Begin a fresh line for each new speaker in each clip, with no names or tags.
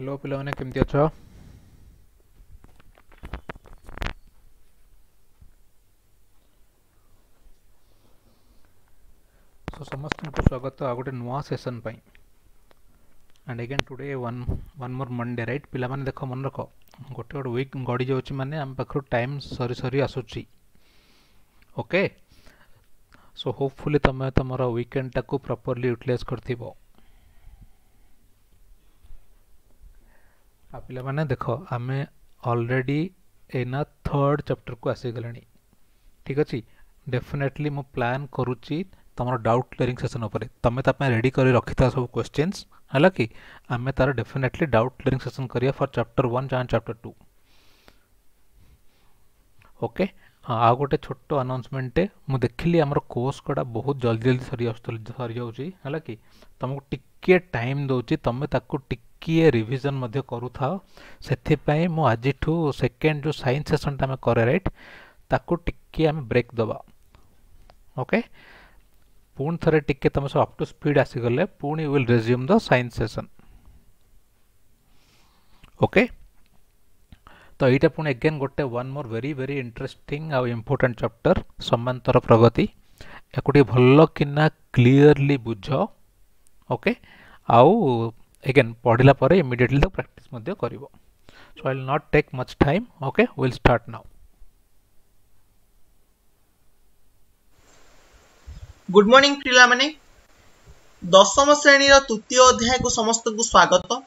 Hello पे कमी अच्छा सो समस्त स्वागत आ गए नुआ session and again today one one more Monday right पे माने देखो मन रख गोटे गोटे विक गड़ी जाऊँ माने आम पाखु टाइम सरी सरी आसुची ओके सो होपफुली तुम तुम विकेंडटा को प्रपरली यूटिलइज कर हाँ पाने देख आम अलरेडी एना थर्ड चैप्टर को आसीगले ठीक अच्छे डेफिनेटली मु प्लान करुच्ची तुम डाउट क्लीयरिंग सेसन तुम ताप रेडी कर रखी था सब क्वेश्चन है कि आम तार डेफिनेटली डाउट क्लीयरिंग सेसन कर for chapter one chapter two okay okay? आ गोटे छोट आनाउन्समेंटे मुझे देखिली आम कोर्स गुड़ा बहुत जल्दी जल्दी सरी सरी जाऊँगी तुमको टिके टाइम दौर तुम्हें टिके रिविजन करू था से आज सेकेंड जो सैन्स सेसन टाइम कै रईट टिके आम ब्रेक दबा ओके पुणे थे टी तुम सब अपू स्पीड आसीगले पुणी will resume the same session okay ତ ଏଇଟା ପୁଣି ଏଗେନ୍ ଗୋଟେ ୱାନ୍ ମୋର ଭେରି ଭେରି ଇଣ୍ଟରେଷ୍ଟିଂ ଆଉ ଇମ୍ପୋର୍ଟାଣ୍ଟ ଚାପ୍ଟର ସମାନ୍ତର ପ୍ରଗତି ୟାକୁ ଟିକେ ଭଲ କିନା କ୍ଲିଅରଲି ବୁଝ ଓକେ ଆଉ ଏଗେନ୍ ପଢ଼ିଲା ପରେ ଇମିଡ଼ିଏଟଲି ତାକୁ ପ୍ରାକ୍ଟିସ୍ ମଧ୍ୟ କରିବ so I will not take much time okay will start now
good morning ପିଲାମାନେ ଦଶମ ଶ୍ରେଣୀର ତୃତୀୟ ଅଧ୍ୟାୟକୁ ସମସ୍ତଙ୍କୁ ସ୍ୱାଗତ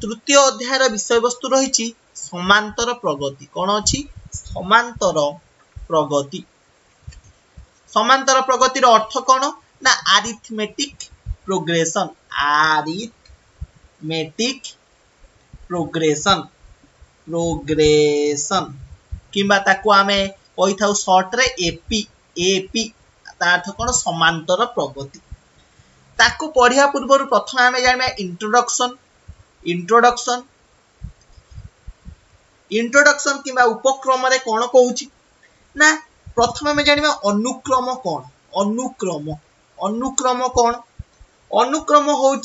ତୃତୀୟ ଅଧ୍ୟାୟର ବିଷୟବସ୍ତୁ ରହିଛି ସମାନ୍ତର ପ୍ରଗତି କ'ଣ ଅଛି ସମାନ୍ତର ପ୍ରଗତି ସମାନ୍ତର ପ୍ରଗତିର ଅର୍ଥ କ'ଣ ନା arithmetic progression arithmetic progression progression କିମ୍ବା ତାକୁ ଆମେ କହିଥାଉ ସର୍ଟରେ ଏପି ଏପି ତା ଅର୍ଥ କ'ଣ ସମାନ୍ତର ପ୍ରଗତି ତାକୁ ପଢିବା ପୂର୍ବରୁ ପ୍ରଥମେ ଆମେ ଜାଣିବା ଇଣ୍ଟ୍ରୋଡକ୍ସନ इंट्रोडक्शन इंट्रोडक्शन कि उपक्रम कौन कौन ना प्रथम आम जानवे अनुक्रम कौन अनुक्रम अनुक्रम कौन अनुक्रम हूँ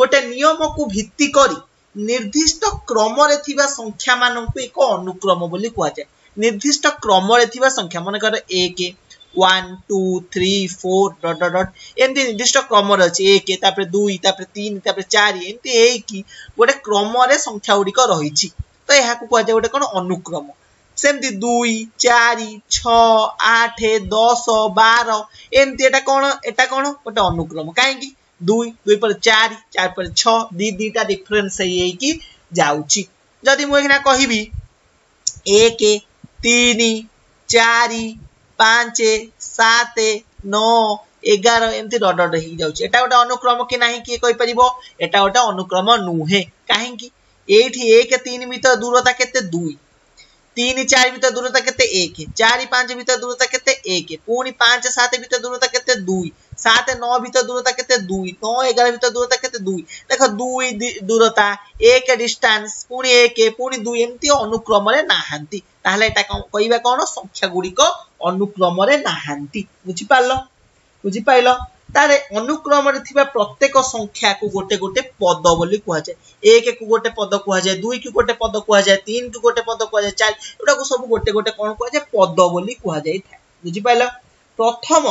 गोटे नियम को भित्तिक निर्दिष्ट क्रम संख्या मान को एक अनुक्रम कहुए निर्दिष्ट क्रम संख्या मन कर एक one two three four dot dot dot ଏମିତି ନିର୍ଦ୍ଦିଷ୍ଟ କ୍ରମରେ ଅଛି ଏକ ତାପରେ ଦୁଇ ତାପରେ ତିନି ତାପରେ ଚାରି ଏମିତି ହେଇକି ଗୋଟେ କ୍ରମରେ ସଂଖ୍ୟା ଗୁଡ଼ିକ ରହିଛି ତ ଏହାକୁ କୁହାଯାଏ ଗୋଟେ କ'ଣ ଅନୁକ୍ରମ ସେମିତି ଦୁଇ ଚାରି ଛଅ ଆଠ ଦଶ ବାର ଏମିତି ଏଟା କ'ଣ ଏଟା କ'ଣ ଗୋଟେ ଅନୁକ୍ରମ କାହିଁକି ଦୁଇ ଦୁଇ ପରେ ଚାରି ଚାରି ପରେ ଛଅ ଦି ଦିଟା ଡିଫରେନ୍ସ ହେଇ ହେଇକି ଯାଉଛି ଯଦି ମୁଁ ଏଇନା କହିବି ଏକ ତିନି ଚାରି ପାଞ୍ଚ ସାତ ନଅ ଏଗାର ଏମିତି ଡଟ ଡଟ ହେଇକି ଯାଉଛି ଏଟା ଗୋଟେ ଅନୁକ୍ରମ କି ନାହିଁ କିଏ କହିପାରିବ ଏଟା ଗୋଟେ ଅନୁକ୍ରମ ନୁହେଁ କାହିଁକି ଏଇଠି ଏକ ତିନି ଭିତର ଦୂରତା କେତେ ଦୁଇ ତିନି ଚାରି ଭିତର ଦୂରତା କେତେ ଏକ ଚାରି ପାଞ୍ଚ ଭିତର ଦୂରତା କେତେ ଏକ ପୁଣି ପାଞ୍ଚ ସାତ ଭିତର ଦୂରତା କେତେ ଦୁଇ ସାତ ନଅ ଭିତର ଦୂରତା କେତେ ଦୁଇ ନଅ ଏଗାର ଭିତର ଦୂରତା କେତେ ଦୁଇ ଦେଖ ଦୁଇ ଦୂରତା ଏକ ଡିଷ୍ଟାନ୍ସ ପୁଣି ଏକ ପୁଣି ଦୁଇ ଏମିତି ଅନୁକ୍ରମରେ ନାହାନ୍ତି ତାହେଲେ ଏଟା କହିବା କ'ଣ ସଂଖ୍ୟା ଗୁଡ଼ିକ ଅନୁକ୍ରମରେ ନାହାନ୍ତି ବୁଝିପାରିଲ ବୁଝିପାରିଲ ତାହେଲେ ଅନୁକ୍ରମରେ ଥିବା ପ୍ରତ୍ୟେକ ସଂଖ୍ୟାକୁ ଗୋଟେ ଗୋଟେ ପଦ ବୋଲି କୁହାଯାଏ ଏକକୁ ଗୋଟେ ପଦ କୁହାଯାଏ ଦୁଇକୁ ଗୋଟେ ପଦ କୁହାଯାଏ ତିନିକୁ ଗୋଟେ ପଦ କୁହାଯାଏ ଚାରି ଏଗୁଡ଼ାକୁ ସବୁ ଗୋଟେ ଗୋଟେ କ'ଣ କୁହାଯାଏ ପଦ ବୋଲି କୁହାଯାଇଥାଏ ବୁଝିପାରିଲ ପ୍ରଥମ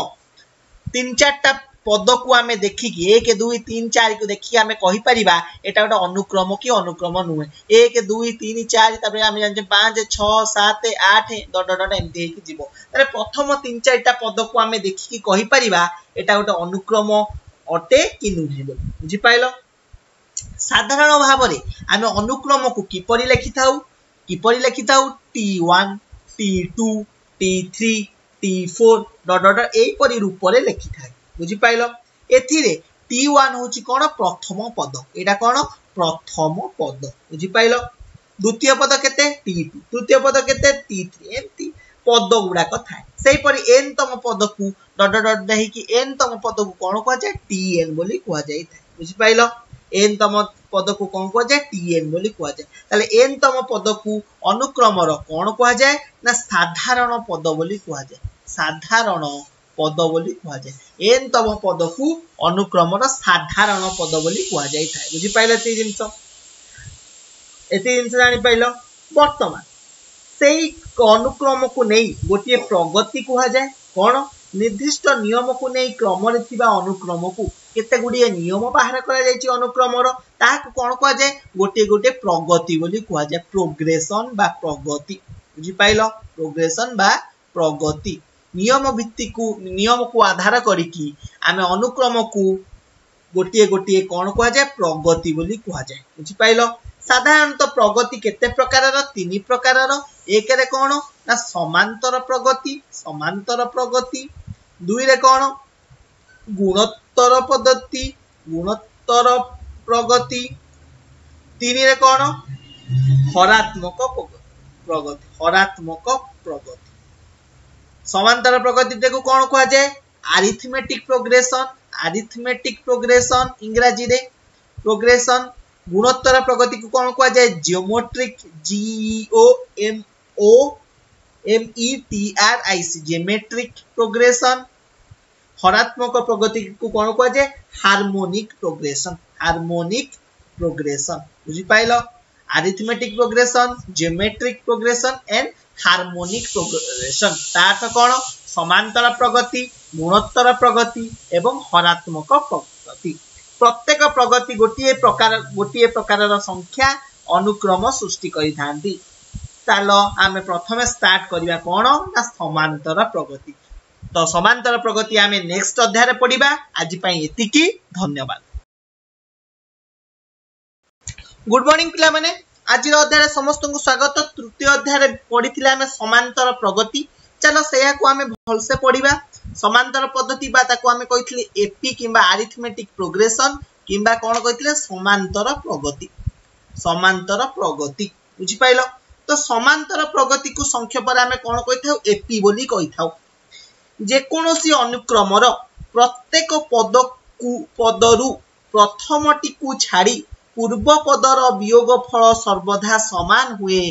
ତିନି ଚାରିଟା ପଦକୁ ଆମେ ଦେଖିକି ଏକ ଦୁଇ ତିନି ଚାରିକୁ ଦେଖିକି ଆମେ କହିପାରିବା ଏଇଟା ଗୋଟେ ଅନୁକ୍ରମ କି ଅନୁକ୍ରମ ନୁହେଁ ଏକ ଦୁଇ ତିନି ଚାରି ତାପରେ ଆମେ ଜାଣିଛେ ପାଞ୍ଚ ଛଅ ସାତ ଆଠ ଡଟ ଡଟ ଏମିତି ହେଇକି ଯିବ ତାହେଲେ ପ୍ରଥମ ତିନି ଚାରିଟା ପଦକୁ ଆମେ ଦେଖିକି କହିପାରିବା ଏଇଟା ଗୋଟେ ଅନୁକ୍ରମ ଅଟେ କି ନୁହେଁ ବୋଲି ବୁଝିପାରିଲ ସାଧାରଣ ଭାବରେ ଆମେ ଅନୁକ୍ରମକୁ କିପରି ଲେଖିଥାଉ କିପରି ଲେଖିଥାଉ T one T two T three T four dot dot ଏହିପରି ରୂପରେ ଲେଖିଥାଏ বুঝিপাইল এথিরে টি ওয়ান হচ্ছে কোণ প্রথম পদ এটা কোণ প্রথম পদ বুঝিপাইল দ্বিতীয় পদ কেতে টি টু তৃতীয় পদ কেতে টি থ্রি এমতি পদ গুড়াক থাকে সেইপরি এন তম পদকু ডট ডট দেখি এন তম পদকু কোণ কুযায় টি এন বলে কুযাই থাকে বুঝিপাইল এন তম পদকু কোণ কুযায় টি এন বলে কুযায় তাহলে এন তম পদকু অনুক্রমর কোণ কুযায় না সাধারণ পদ বলে কুযায় সাধারণ ପଦବଲି କୁହାଯାଏ ଏନ୍ ତମ ପଦକୁ ଅନୁକ୍ରମର ସାଧାରଣ ପଦ ବୋଲି କୁହାଯାଇଥାଏ ବୁଝିପାରିଲ ଏତିକି ଜିନିଷ ଏତିକି ଜିନିଷ ଜାଣିପାରିଲ ବର୍ତ୍ତମାନ ସେଇ ଅନୁକ୍ରମକୁ ନେଇ ଗୋଟିଏ ପ୍ରଗତି କୁହାଯାଏ କ'ଣ ନିର୍ଦ୍ଦିଷ୍ଟ ନିୟମକୁ ନେଇ କ୍ରମରେ ଥିବା ଅନୁକ୍ରମକୁ କେତେ ଗୁଡ଼ିଏ ନିୟମ ବାହାର କରାଯାଇଛି ଅନୁକ୍ରମର ତାହାକୁ କ'ଣ କୁହାଯାଏ ଗୋଟିଏ ଗୋଟିଏ ପ୍ରଗତି ବୋଲି କୁହାଯାଏ ପ୍ରୋଗ୍ରେସନ୍ ବା ପ୍ରଗତି ବୁଝିପାରିଲ ପ୍ରୋଗ୍ରେସନ୍ ବା ପ୍ରଗତି ନିୟମ ଭିତ୍ତିକୁ ନିୟମକୁ ଆଧାର କରିକି ଆମେ ଅନୁକ୍ରମକୁ ଗୋଟିଏ ଗୋଟିଏ କ'ଣ କୁହାଯାଏ ପ୍ରଗତି ବୋଲି କୁହାଯାଏ ବୁଝିପାରିଲ ସାଧାରଣତଃ ପ୍ରଗତି କେତେ ପ୍ରକାରର ତିନି ପ୍ରକାରର ଏକରେ କ'ଣ ନା ସମାନ୍ତର ପ୍ରଗତି ସମାନ୍ତର ପ୍ରଗତି ଦୁଇରେ କ'ଣ ଗୁଣୋତ୍ତର ପଦ୍ଧତି ଗୁଣୋତ୍ତର ପ୍ରଗତି ତିନିରେ କ'ଣ ହରାତ୍ମକ ପ୍ରଗତି ହରାତ୍ମକ ପ୍ରଗତି ସମାନ୍ତର ପ୍ରଗତିଟାକୁ କ'ଣ କୁହାଯାଏ ଆରିଥମେଟିକ୍ ପ୍ରୋଗ୍ରେସନ୍ ଆରିଥମେଟିକ୍ ପ୍ରୋଗ୍ରେସନ୍ ଇଂରାଜୀରେ ପ୍ରୋଗ୍ରେସନ୍ ଗୁଣୋତ୍ତର ପ୍ରଗତିକୁ କ'ଣ କୁହାଯାଏ geometric geo M O M E T R I C geometric progression হরাত্মক প্রগতি কোণ কুয়াযায় harmonic progression harmonic progression বুঝিপাইল arithmetic progression geometric progression and harmonic progression ତା ଅର୍ଥ କ'ଣ ସମାନ୍ତର ପ୍ରଗତି ଗୁଣୋତ୍ତର ପ୍ରଗତି ଏବଂ ହରାତ୍ମକ ପ୍ରଗତି ପ୍ରତ୍ୟେକ ପ୍ରଗତି ଗୋଟିଏ ପ୍ରକାର ଗୋଟିଏ ପ୍ରକାରର ସଂଖ୍ୟା ଅନୁକ୍ରମ ସୃଷ୍ଟି କରିଥାନ୍ତି ଚାଲ ଆମେ ପ୍ରଥମେ ଷ୍ଟାର୍ଟ କରିବା କ'ଣ ନା ସମାନ୍ତର ପ୍ରଗତି ତ ସମାନ୍ତର ପ୍ରଗତି ଆମେ ନେକ୍ସଟ ଅଧ୍ୟାୟରେ ପଢିବା ଆଜି ପାଇଁ ଏତିକି ଧନ୍ୟବାଦ ଗୁଡ୍ ମର୍ଣ୍ଣିଂ ପିଲାମାନେ ଆଜିର ଅଧ୍ୟାୟରେ ସମସ୍ତଙ୍କୁ ସ୍ୱାଗତ ତୃତୀୟ ଅଧ୍ୟାୟରେ ପଢିଥିଲେ ଆମେ ସମାନ୍ତର ପ୍ରଗତି ଚାଲ ସେୟାକୁ ଆମେ ଭଲସେ ପଢିବା ସମାନ୍ତର ପଦ୍ଧତି ବା ତାକୁ ଆମେ କହିଥିଲେ ଏପି କିମ୍ବା ଆରିଥମେଟିକ ପ୍ରୋଗ୍ରେସନ କିମ୍ବା କ'ଣ କହିଥିଲେ ସମାନ୍ତର ପ୍ରଗତି ସମାନ୍ତର ପ୍ରଗତି ବୁଝିପାରିଲ ତ ସମାନ୍ତର ପ୍ରଗତିକୁ ସଂକ୍ଷେପରେ ଆମେ କ'ଣ କହିଥାଉ ଏପି ବୋଲି କହିଥାଉ ଯେକୌଣସି ଅନୁକ୍ରମର ପ୍ରତ୍ୟେକ ପଦକୁ ପଦରୁ ପ୍ରଥମଟିକୁ ଛାଡ଼ି ପୂର୍ବ ପଦର ବିୟୋଗ ଫଳ ସର୍ବଦା ସମାନ ହୁଏ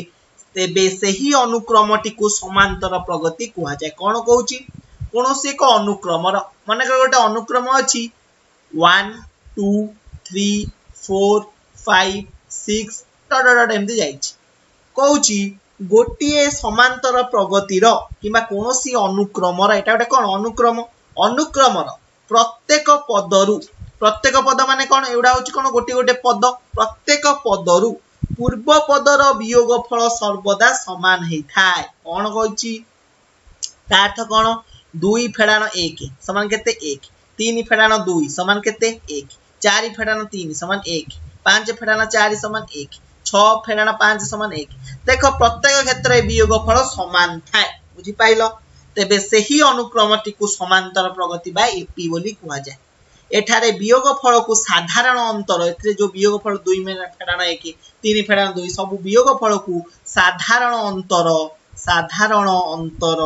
ତେବେ ସେହି ଅନୁକ୍ରମଟିକୁ ସମାନ୍ତର ପ୍ରଗତି କୁହାଯାଏ କ'ଣ କହୁଛି କୌଣସି ଏକ ଅନୁକ୍ରମର ମନେକର ଗୋଟେ ଅନୁକ୍ରମ ଅଛି one two three four five six dot dot ଏମିତି ଯାଇଛି କହୁଛି ଗୋଟିଏ ସମାନ୍ତର ପ୍ରଗତିର କିମ୍ବା କୌଣସି ଅନୁକ୍ରମର ଏଇଟା ଗୋଟେ କ'ଣ ଅନୁକ୍ରମ ଅନୁକ୍ରମର ପ୍ରତ୍ୟେକ ପଦରୁ ପ୍ରତ୍ୟେକ ପଦ ମାନେ କ'ଣ ଏଗୁଡ଼ା ହେଉଛି କ'ଣ ଗୋଟିଏ ଗୋଟିଏ ପଦ ପ୍ରତ୍ୟେକ ପଦରୁ ପୂର୍ବ ପଦର ବିୟୋଗ ଫଳ ସର୍ବଦା ସମାନ ହେଇଥାଏ କ'ଣ କହିଛି ତା ଅର୍ଥ କ'ଣ ଦୁଇ ଫେଡ଼ାଣ ଏକ ସମାନ କେତେ ଏକ ତିନି ଫେଡ଼ାଣ ଦୁଇ ସମାନ କେତେ ଏକ ଚାରି ଫେଡ଼ାଣ ତିନି ସମାନ ଏକ ପାଞ୍ଚ ଫେଡ଼ାଣ ଚାରି ସମାନ ଏକ ଛଅ ଫେଡ଼ାଣ ପାଞ୍ଚ ସମାନ ଏକ ଦେଖ ପ୍ରତ୍ୟେକ କ୍ଷେତ୍ରରେ ବିୟୋଗ ଫଳ ସମାନ ଥାଏ ବୁଝିପାରିଲ ତେବେ ସେହି ଅନୁକ୍ରମଟିକୁ ସମାନ୍ତର ପ୍ରଗତି ବା ଏପି ବୋଲି କୁହାଯାଏ ଏଠାରେ ବିୟୋଗ ଫଳକୁ ସାଧାରଣ ଅନ୍ତର ଏଥିରେ ଯୋଉ ବିୟୋଗ ଫଳ ଦୁଇ ଫେଡ଼ାଣ ଏକ ତିନି ଫେଡ଼ାଣ ଦୁଇ ସବୁ ବିୟୋଗ ଫଳକୁ সাধারণ অন্তর সাধারণ অন্তর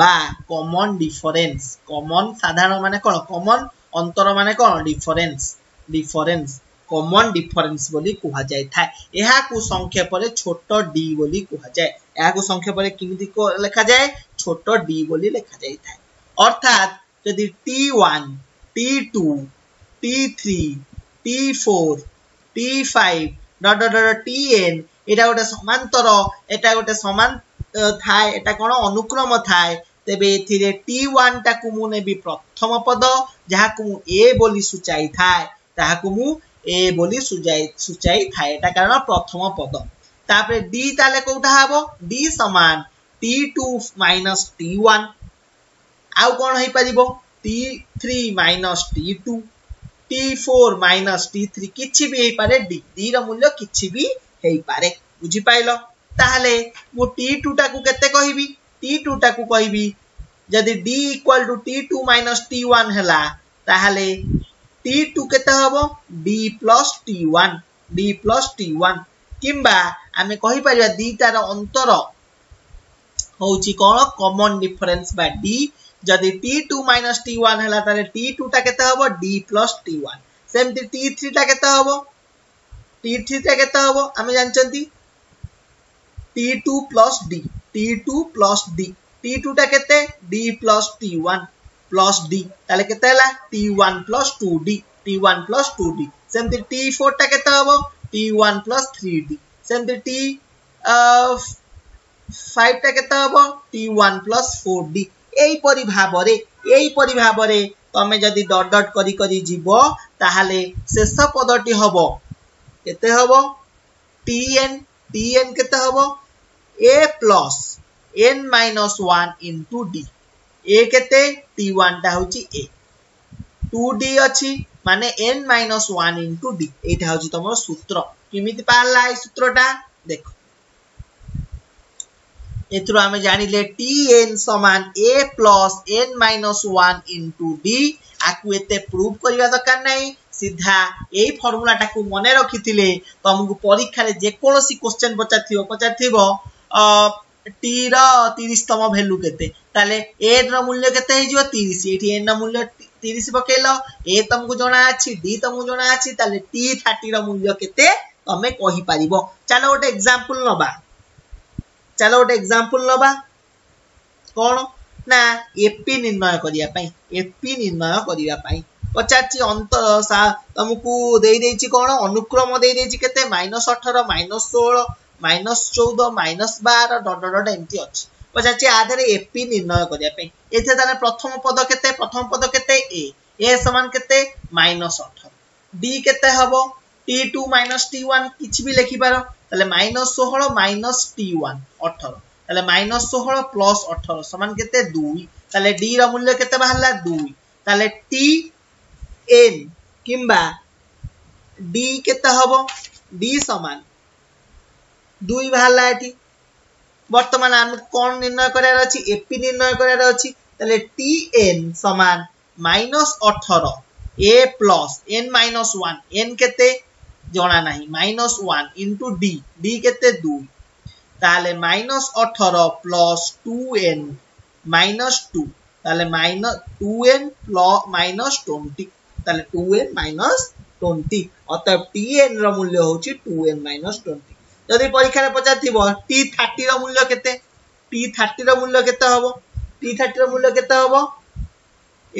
বা কমন ডিফরেন্স কমন সাধারণ মানে কোন কমন অন্তর মানে কোন ডিফরেন্স ডিফরেন্স কমন ডিফরেন্স বলি যায় থাকে এহাকু সংক্ষেপে ছোট ডি বলি কুহযায় এহাকু সংক্ষেপে কিমিতি লেখা যায় ছোট ডি বলি লেখা যাই থাকে অর্থাৎ যদি T one T2, T3, T4, T5 dot dot dot Tn এটা ଗୋଟେ ସମାନ୍ତର এটা ଗୋଟେ ସମାନ ଥାଏ এটা କ'ଣ ଅନୁକ୍ରମ ଥାଏ ତେବେ ଏଥିରେ ଟି ୱାନ୍ଟାକୁ ମୁଁ ନେବି ପ୍ରଥମ ପଦ ଯାହାକୁ ମୁଁ ଏ ବୋଲି ସୂଚାଇ ଥାଏ ତାହାକୁ ମୁଁ ଏ ବୋଲି ସୂଚାଇ ଥାଏ ଏଟା କାରଣ ପ୍ରଥମ ପଦ ତାପରେ ଡି ତାହେଲେ କୋଉଟା ହବ ଡି ସମାନ T two minus T one ଆଉ କ'ଣ ହେଇପାରିବ t3 minus t2 t4 minus t3 କିଛି ବି ହେଇପାରେ d ର ମୂଲ୍ୟ କିଛି ବି ହେଇପାରେ ବୁଝିପାଇଲ ତାହେଲେ ମୁଁ t2 ଟାକୁ କେତେ କହିବି t2 ଟାକୁ କହିବି ଯଦି d equal to t2 minus t1 ହେଲା ତାହେଲେ t2 କେତେ ହବ d plus t1 d plus t1 କିମ୍ବା ଆମେ କହିପାରିବା ଦିଟାର ଅନ୍ତର ହଉଛି କ'ଣ କମନ ଡିଫରେନ୍ସ ବା ଡି যদি t2 t1 হেলা তাহলে t2 টা কেতে হবো d t1 সেমতি t3 টা কেতে হবো t3 টা কেতে হবো আমি জানছন্তি t2 d t2 d t2 টা কেতে d t1 d তাহলে কেতে হেলা t1 2d t1 2d সেমতি t4 টা কেতে হবো t1 3d সেমতি t 5 টা কেতে হবো t1 4d এইপরি ভাବରେ এইপରି ଭାବରେ ତମେ ଯଦି ଡଟ୍ ଡଟ୍ କରି କରି ଯିବ ତାହେଲେ ଶେଷ ପଦଟି ହେବ କେତେ ହେବ ଟି ଏନ୍ ଟି ଏନ୍ କେତେ ହେବ A plus N minus one into D A କେତେ ଟି ୱାନ୍ଟା ହେଉଛି ଏ ଟୁ ଡି ଅଛି ମାନେ N minus one into D ଏଇଟା ହେଉଛି ତମର ସୂତ୍ର କେମିତି ବାହାରିଲା ଏଇ ସୂତ୍ରଟା ଦେଖ यत्रो हामी जानिले टिएन समान A plus N minus one into D ଆକୁ ଏତେ ପ୍ରୁଭ୍ କରିବା ଦରକାର ନାହିଁ ସିଧା ଏଇ ଫର୍ମୁଲାଟାକୁ ମନେ ରଖିଥିଲେ ତମକୁ ପରୀକ୍ଷାରେ ଯେକୌଣସି କୋଶ୍ଚେନ୍ ପଚାରିଥିବ ପଚାରିଥିବ ଟି ର ତିରିଶତମ ଭ୍ୟାଲୁ କେତେ ତାହେଲେ ଏ ର ମୂଲ୍ୟ କେତେ ହେଇଯିବ ତିରିଶ ଏଠି ଏ ର ମୂଲ୍ୟ ତିରିଶ ପକେଇଲ ଏ ତମକୁ ଜଣା ଅଛି ଡି ତମକୁ ଜଣା ଅଛି ତାହେଲେ ଟି ଥାର୍ଟି ର ମୂଲ୍ୟ କେତେ ତମେ କହିପାରିବ ଚାଲ ଗୋଟେ ଏକ୍ସାମ୍ପଲ୍ ନବା ଚାଲ ଗୋଟେ ଏକ୍ଜାମ୍ପଲ୍ ନେବା କ'ଣ ନା ଏପି ନିର୍ଣ୍ଣୟ କରିବା ପାଇଁ ଏପି ନିର୍ଣ୍ଣୟ କରିବା ପାଇଁ ପଚାରିଛି ଅନ୍ତ ତମକୁ ଦେଇଦେଇଛି କ'ଣ ଅନୁକ୍ରମ ଦେଇଦେଇଛି କେତେ ମାଇନସ୍ ଅଠର ମାଇନସ୍ ଷୋହଳ ମାଇନସ୍ ଚଉଦ ମାଇନସ୍ ବାର ଡଟ ଡଟ ଏମିତି ଅଛି ପଚାରିଛି ଆ ଦେହରେ ଏପି ନିର୍ଣ୍ଣୟ କରିବା ପାଇଁ ଏଥିରେ ତାହେଲେ ପ୍ରଥମ ପଦ କେତେ ପ୍ରଥମ ପଦ କେତେ ଏ ଏ ସମାନ କେତେ ମାଇନସ୍ ଅଠର ଡି କେତେ ହବ T two minus T one କିଛି ବି ଲେଖିପାର তাহলে মাইনস ষোহল মাইনস টি ওয়ান অঠর তাহলে মাইনস ষোহল প্লস অঠর সমান কেতে দুই তাহলে ডি র মূল্য কেতে বাহারা দুই তাহলে টি এন কিংবা ডি কেতে হব ডি সমান দুই বাহারা এটি বর্তমানে আমি কোণ নির্ণয় করার আছে এপি নির্ণয় করার আছে তাহলে টি এন সমান minus অঠর A plus N minus one N কেতে ଜଣା ନାହିଁ minus one into D D କେତେ ଦୁଇ ତାହେଲେ ମାଇନସ୍ ଅଠର plus two N minus two তাহলে minus two N minus twenty তাহলে টু এন মাইনাস টোয়েন্টি অর্থাৎ টি এন র মূল্য হচ্ছে টু এন মাইনাস টোয়েন্টি যদি পরীক্ষার পচারিব টি থার্টি র মূল্য কেতে টি থার্টি র মূল্য কেতে হব টি থার্টি র মূল্য কেতে হব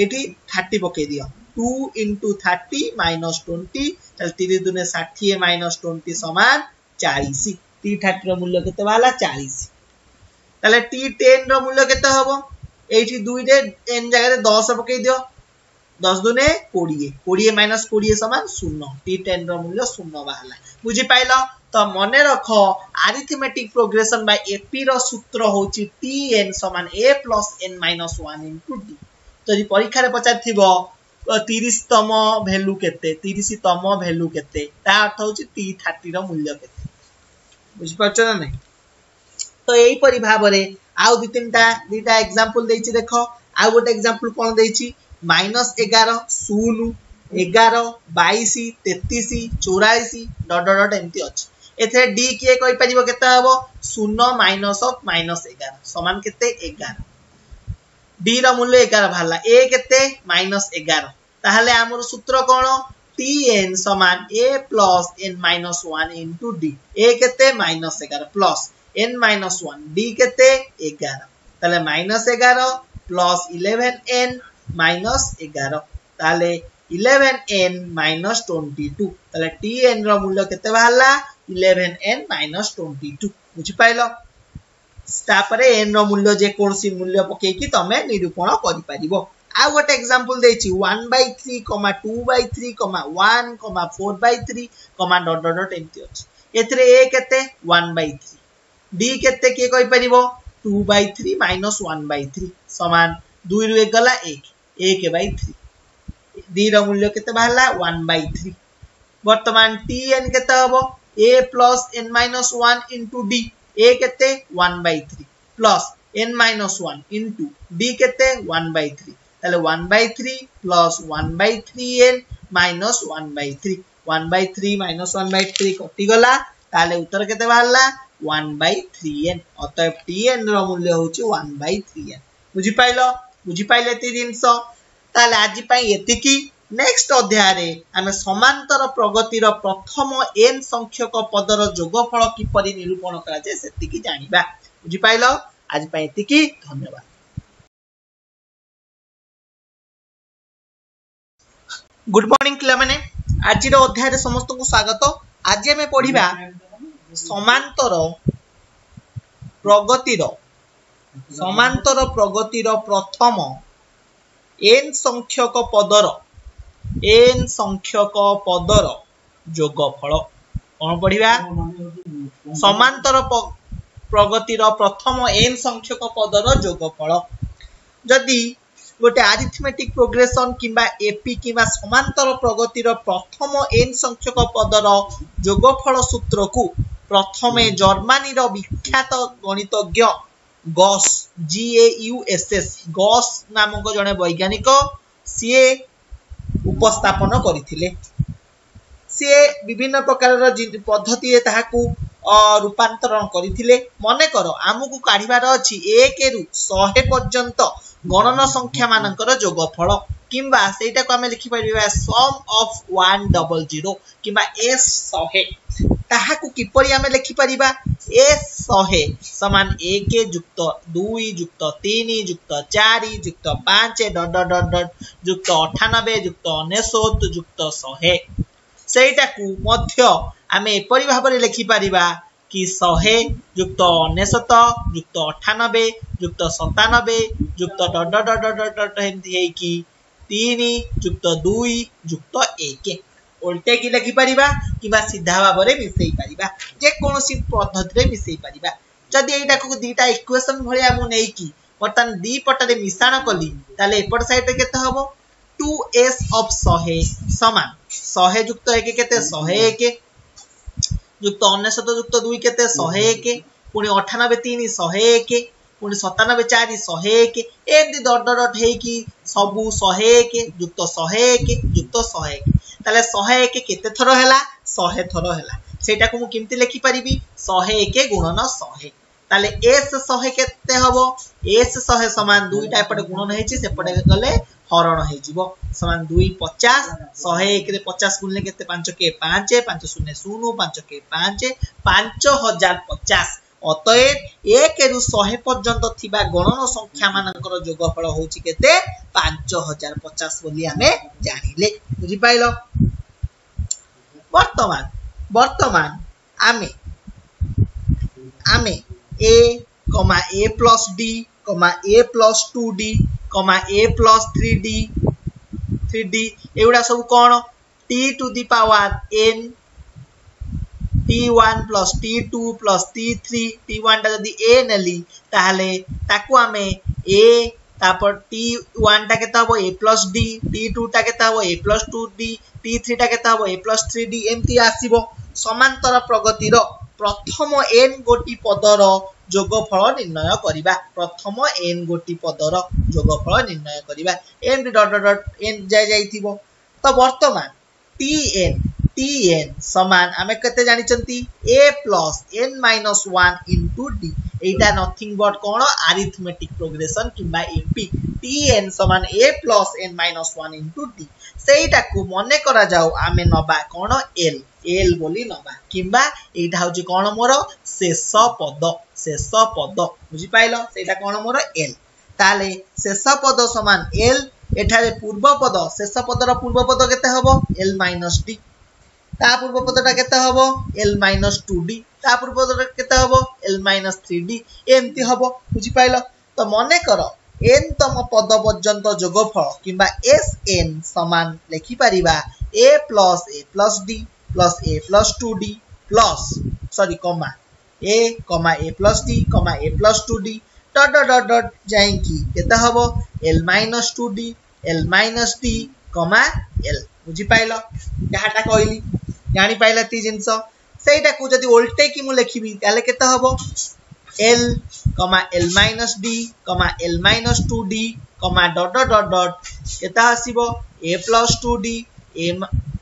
এটি থার্টি পকাই দিও 2 into 30 minus 20 তাহলে 30 দুনে 60 minus 20 সমান 40 t30 ର ମୂଲ୍ୟ କେତେ ବାହାରିଲା 40 ତାହେଲେ t10 ର ମୂଲ୍ୟ କେତେ ହବ ଏଇଠି 2 ରେ n ଜାଗାରେ 10 ପକେଇ ଦିଅ 10 দুনে 20 20 minus 20 সমান 0 t10 ର মূল্য 0 ବାହାରିଲା বুঝি পাইল তো মনে রখ আরিথমেটিক প্রোগ্রেশন বা এপি র সূত্র হচ্ছে tn সমান a plus n minus 1 into t যদি পরীক্ষায় পচারিথিব তিরিশতম ভ্যালু কেতে তিরিশতম ভ্যালু কেতে তা অর্থ হচ্ছে টি থার্টির মূল্য কেতে বুঝিপারছ না নাই তো এইপরি ভাবে আউ দুই তিনটা দুইটা এক্সাম্পল দিয়েছি দেখ আউ গোটে এক্সাম্পল কোণ দিয়েছি মাইনস এগার শূন্য এগার বাইশ তেত্রিশ চৌরাশি ডট ডট এমতি অছে এতে ডি কিয়ে কইপারিব কেতে হব শূন্য মাইনস অফ মাইনস এগার সমান কেতে এগার ଡି ର ମୂଲ୍ୟ ଏଗାର ବାହାରିଲା ଏ କେତେ ମାଇନସ୍ ଏଗାର ତାହେଲେ ଆମର ସୂତ୍ର କ'ଣ ଟି ଏନ୍ ସମାନ A plus N minus one into D A କେତେ ମାଇନସ୍ ଏଗାର plus N minus one D କେତେ ଏଗାର ତାହେଲେ ମାଇନସ୍ ଏଗାର ପ୍ଲସ୍ ଇଲେଭେନ୍ ଏନ୍ ମାଇନସ୍ ଏଗାର ତାହେଲେ eleven N minus twenty two তাহলে টি এন র মূল্য কেতে বাহারা eleven N minus twenty two বুঝিপাইল ତାପରେ ଏନ୍ ର ମୂଲ୍ୟ ଯେକୌଣସି ମୂଲ୍ୟ ପକେଇକି ତମେ ନିରୂପଣ କରିପାରିବ ଆଉ ଗୋଟେ ଏକ୍ସାମ୍ପଲ ଦେଇଛି one by three comma two by three comma one comma four by three comma dot dot ଏମିତି ଅଛି ଏଥିରେ ଏ କେତେ ୱାନ୍ ବାଇ ଥ୍ରୀ ଡି କେତେ କିଏ କହିପାରିବ two by three minus one by three ସମାନ ଦୁଇରୁ ଏକ ଗଲା ଏକ ଏକ ବାଇ ଥ୍ରୀ ଡିର ମୂଲ୍ୟ କେତେ ବାହାରିଲା ୱାନ୍ ବାଇ ଥ୍ରୀ ବର୍ତ୍ତମାନ ଟି ଏନ୍ କେତେ ହବ A plus N minus one into D A केते 1 by 3 plus n minus 1 into d केते 1 by 3 তাহলে 1 by 3 plus 1 by 3n minus 1 by 3 1 by 3 minus 1 by 3 কটি গলা তাহলে উত্তর কেতে বাহারলা 1 by 3n অতএব tn র মূল্য হচ্ছে 1 by 3n বুঝি পাইল বুঝি পাইলে এতি জিনিস তাহলে আজি পাই এতিকি ନେକ୍ସଟ ଅଧ୍ୟାୟରେ ଆମେ ସମାନ୍ତର ପ୍ରଗତିର ପ୍ରଥମ ଏନ୍ ସଂଖ୍ୟକ ପଦର ଯୋଗଫଳ କିପରି ନିରୂପଣ କରାଯାଏ ସେତିକି ଜାଣିବା ବୁଝିପାରିଲ ଆଜି ପାଇଁ ଏତିକି ଧନ୍ୟବାଦ ଗୁଡ ମର୍ଣ୍ଣିଂ ପିଲାମାନେ ଆଜିର ଅଧ୍ୟାୟରେ ସମସ୍ତଙ୍କୁ ସ୍ୱାଗତ ଆଜି ଆମେ ପଢିବା ସମାନ୍ତର ପ୍ରଗତିର ସମାନ୍ତର ପ୍ରଗତିର ପ୍ରଥମ ଏନ୍ ସଂଖ୍ୟକ ପଦର ଏନ୍ ସଂଖ୍ୟକ ପଦର ଯୋଗଫଳ କ'ଣ ପଢ଼ିବା ସମାନ୍ତର ପ୍ରଗତିର ପ୍ରଥମ ଏନ୍ ସଂଖ୍ୟକ ପଦର ଯୋଗଫଳ ଯଦି ଗୋଟେ ଆରିଥମେଟିକ୍ ପ୍ରୋଗ୍ରେସନ୍ କିମ୍ବା ଏପି କିମ୍ବା ସମାନ୍ତର ପ୍ରଗତିର ପ୍ରଥମ ଏନ୍ ସଂଖ୍ୟକ ପଦର ଯୋଗଫଳ ସୂତ୍ରକୁ ପ୍ରଥମେ ଜର୍ମାନୀର ବିଖ୍ୟାତ ଗଣିତଜ୍ଞ ଗସ୍ ଜିଏ ୟୁ ଏସ୍ ଏସ୍ ଗସ୍ ନାମକ ଜଣେ ବୈଜ୍ଞାନିକ ସିଏ ଉପସ୍ଥାପନ କରିଥିଲେ ସିଏ ବିଭିନ୍ନ ପ୍ରକାରର ପଦ୍ଧତିରେ ତାହାକୁ ରୂପାନ୍ତରଣ କରିଥିଲେ ମନେକର ଆମକୁ କାଢ଼ିବାର ଅଛି ଏକରୁ ଶହେ ପର୍ଯ୍ୟନ୍ତ ଗଣନ ସଂଖ୍ୟା ମାନଙ୍କର ଯୋଗଫଳ কিংবা ସେଇଟାକୁ ଆମେ ଲେଖିପାରିବା sum of one double zero କିମ୍ବା ଏ ଶହେ ତାହାକୁ କିପରି ଆମେ ଲେଖିପାରିବା ଏ ଶହେ ସମାନ ଏକ ଯୁକ୍ତ ଦୁଇ ଯୁକ୍ତ ତିନି ଯୁକ୍ତ ଚାରି ଯୁକ୍ତ ପାଞ୍ଚ ଡଟ୍ ଡଟ୍ ଡଟ୍ ଯୁକ୍ତ ଅଠାନବେ ଯୁକ୍ତ ଅନେଶତ ଯୁକ୍ତ ଶହେ ସେଇଟାକୁ ମଧ୍ୟ ଆମେ ଏପରି ଭାବରେ ଲେଖିପାରିବା କି ଶହେ ଯୁକ୍ତ ଅନେଶତ ଯୁକ୍ତ ଅଠାନବେ ଯୁକ୍ତ ସତାନବେ ଯୁକ୍ତ ଡଟ୍ ଡଟ୍ ଡଟ୍ ଡଟ୍ ଏମିତି ହେଇକି ତିନି ଯୁକ୍ତ ଦୁଇ ଯୁକ୍ତ ଏକ ଓଲଟେଇକି ଲେଖିପାରିବା କିମ୍ବା ସିଧା ଭାବରେ ମିଶାଇ ପାରିବା ଯେକୌଣସି ପଦ୍ଧତିରେ ମିଶାଇ ପାରିବା ଯଦି ଏଇଟାକୁ ଦୁଇଟା ଇକ୍ୱେସନ୍ ଭଳିଆ ମୁଁ ନେଇକି ବର୍ତ୍ତମାନ ଦୁଇ ପଟରେ ମିଶାଣ କଲି ତାହେଲେ ଏପଟ ସାଇଡ଼ରେ କେତେ ହେବ ଟୁ ଏସ୍ ଅଫ୍ ଶହେ ସମାନ ଶହେ ଯୁକ୍ତ ଏକ କେତେ ଶହେ ଏକ ଯୁକ୍ତ ଅନେଶତ ଯୁକ୍ତ ଦୁଇ କେତେ ଶହେ ଏକ ପୁଣି ଅଠାନବେ ତିନି ଶହେ ଏକ ପୁଣି ସତାନବେ ଚାରି ଶହେ ଏକ ଏମିତି ଡଟ୍ ଡଟ୍ ହେଇକି ସବୁ ଶହେ ଏକ ଯୁକ୍ତ ଶହେ ଏକ ଯୁକ୍ତ ଶହେ ଏକ ତାହେଲେ ଶହେ ଏକ କେତେ ଥର ହେଲା ଶହେ ଥର ହେଲା ସେଇଟାକୁ ମୁଁ କେମିତି ଲେଖିପାରିବି ଶହେ ଏକ ଗୁଣନ ଶହେ তাহলে এস শহে কেতে হব এস শহে সমান দুইটা এপটে গুণন হয়েছে সেপটে গলে হরণ হয়েযিব সমান দুই পচাশ শহে একরে পচাশ গুণলে কেতে পাঁচ কে পাঁচ পাঁচ শূন্য শূন্য পাঁচ কে পাঁচ পাঁচ হাজার পচাশ অতএব এক রু শহে পর্যন্ত থিবা গণন সংখ্যা মানকর যোগফল হচ্ছে কেতে পাঁচ হাজার পচাশ বলে আমি জানিলে পাইল বর্তমান বর্তমান আমি আমি A comma A plus D comma A plus two D comma A plus three D three D এগুলা সব কোণ T to the power N t1 plus t2 plus t3 t1 টা যদি a নেলি তাহলে তাকু আমি a তারপর t1 টা কেতে হবো a plus d t2 টা কেতে হবো a plus 2d t3 টা কেতে হবো a plus 3d এমতি আসিব সমান্তর প্রগতির প্রথম n গোটি পদর যোগফল নির্ণয় করিবা প্রথম n গোটি পদর যোগফল নির্ণয় করিবা n dot dot dot n যাই যাইথিব তো বর্তমান tn টিএন সমান আমি কেতে জাঁচি A plus N minus one into D এইটা নথিং বট কোণ আরিথমেটিক প্রোগ্রেসন কিংবা এপি টিএন সমান A plus N minus one into D সেইটাকু মনে করা যাও আমি নবা কোণ এল এল বলি নবা কিংবা এইটা হচ্ছে কোণ মোর শেষ পদ শেষ পদ বুঝিপাইল সেইটা কোণ মোর এল তাহলে শেষ পদ সমান এল এঠারে পূর্ব পদ শেষ পদর পূর্ব পদ কেতে হব এল মাইনস ডি তা পূর্ব পদটা কেতে হব এল মাইনস টু ডি তা পূর্ব পদটা কেতে হব এল মাইনস থ্রি ডি এমতি হব বুঝিপাইল ତ ମନେକର ଏନ୍ ତମ ପଦ ପର୍ଯ୍ୟନ୍ତ ଯୋଗଫଳ କିମ୍ବା ଏସ୍ ଏନ୍ ସମାନ ଲେଖିପାରିବା A plus A plus D plus A plus two D plus sorry comma A comma A plus D comma A plus two D dot dot dot ଯାଇକି କେତେ ହେବ L minus two D L minus D comma L ବୁଝିପାଇଲ ଯାହାଟା କହିଲି ଜାଣିପାରିଲା ତି ଜିନିଷ ସେଇଟାକୁ ଯଦି ଓଲଟେଇକି ମୁଁ ଲେଖିବି ତାହେଲେ କେତେ ହେବ L comma L minus D comma L minus two D comma dot dot dot dot କେତେ ଆସିବ A plus two D A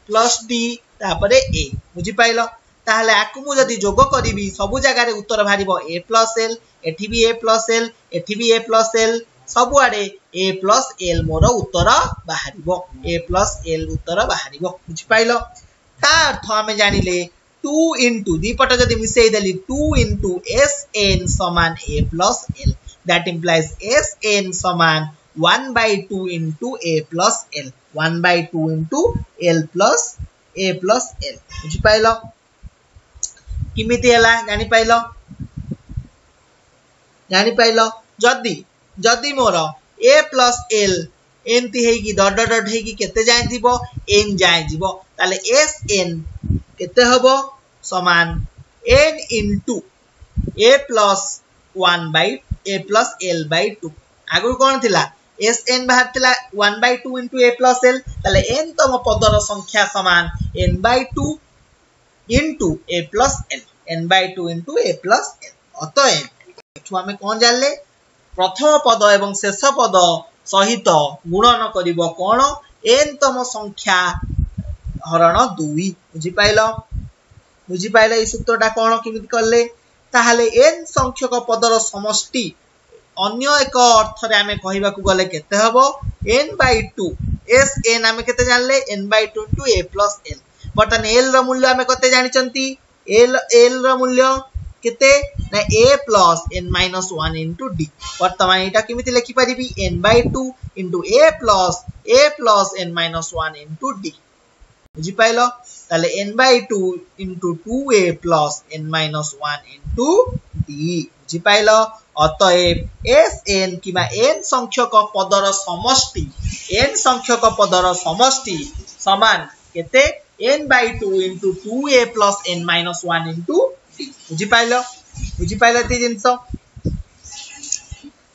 plus D ତାପରେ ଏ ବୁଝିପାରିଲ ତାହେଲେ ଆକୁ ମୁଁ ଯଦି ଯୋଗ କରିବି ସବୁ ଜାଗାରେ ଉତ୍ତର ବାହାରିବ ଏ ପ୍ଲସ୍ ଏଲ୍ ଏଠି ବି ଏ ପ୍ଲସ୍ ଏଲ୍ ଏଠି ବି ଏ ପ୍ଲସ୍ ଏଲ୍ ସବୁଆଡ଼େ ଏ ପ୍ଲସ୍ ଏଲ୍ ମୋର ଉତ୍ତର ବାହାରିବ ଏ ପ୍ଲସ୍ ଏଲ୍ ଉତ୍ତର ବାହାରିବ ବୁଝିପାରିଲ ತಾ ಅರ್ಥವನ್ನ ಜಾಣಿಲೆ 2 into দ্বিপদ যদি মিশাই দেলি 2 into sn সমান a plus l that implies sn সমান 1 by 2 into a plus l 1 by 2 into l plus a plus l বুঝি পাইল কিমিতি হেলা জানি পাইল জানি পাইল যদি যদি মোর a plus l এমতি হেকি ডট ডট হেকি কেতে যাই থিবো n যাই থিবো তাহলে এস এন কেতে হব সমান N into A plus one by A plus L by two ଆଗରୁ କ'ଣ ଥିଲା ଏସ୍ ଏନ୍ ବାହାରିଥିଲା one by two into A plus L ତାହେଲେ ଏନ୍ ତମ ପଦର ସଂଖ୍ୟା ସମାନ N by two into A plus L N by two into A plus L ଅତଏବ ଏଠୁ ଆମେ କ'ଣ ଜାଣିଲେ ପ୍ରଥମ ପଦ ଏବଂ ଶେଷ ପଦ ସହିତ ଗୁଣନ କରିବ କ'ଣ ଏନ୍ ତମ ସଂଖ୍ୟା ହରଣ ଦୁଇ ବୁଝିପାଇଲ ବୁଝିପାଇଲ ଏଇ ସୂତ୍ରଟା କ'ଣ କେମିତି କଲେ ତାହେଲେ ଏନ୍ ସଂଖ୍ୟକ ପଦର ସମଷ୍ଟି ଅନ୍ୟ ଏକ ଅର୍ଥରେ ଆମେ କହିବାକୁ ଗଲେ କେତେ ହବ N by two S N ଆମେ କେତେ ଜାଣିଲେ N by two into A plus L ବର୍ତ୍ତମାନ ଏଲ୍ ର ମୂଲ୍ୟ ଆମେ କେତେ ଜାଣିଛନ୍ତି ଏଲ୍ ଏଲ୍ ର ମୂଲ୍ୟ କେତେ ନା A plus N minus one into D ବର୍ତ୍ତମାନ ଏଇଟା କେମିତି ଲେଖିପାରିବି N by two into A plus A plus N minus one into D বুঝিপাইল তাহলে n by two into two A plus N minus one into D বুঝিপাইল অতএব S N কিংবা N সংখ্যক পদর সমষ্টি N সংখ্যক পদর সমষ্টি সমান কেতে N by two into two A plus N minus one into D বুঝিপাইল বুঝিপাইল এটি জিনিস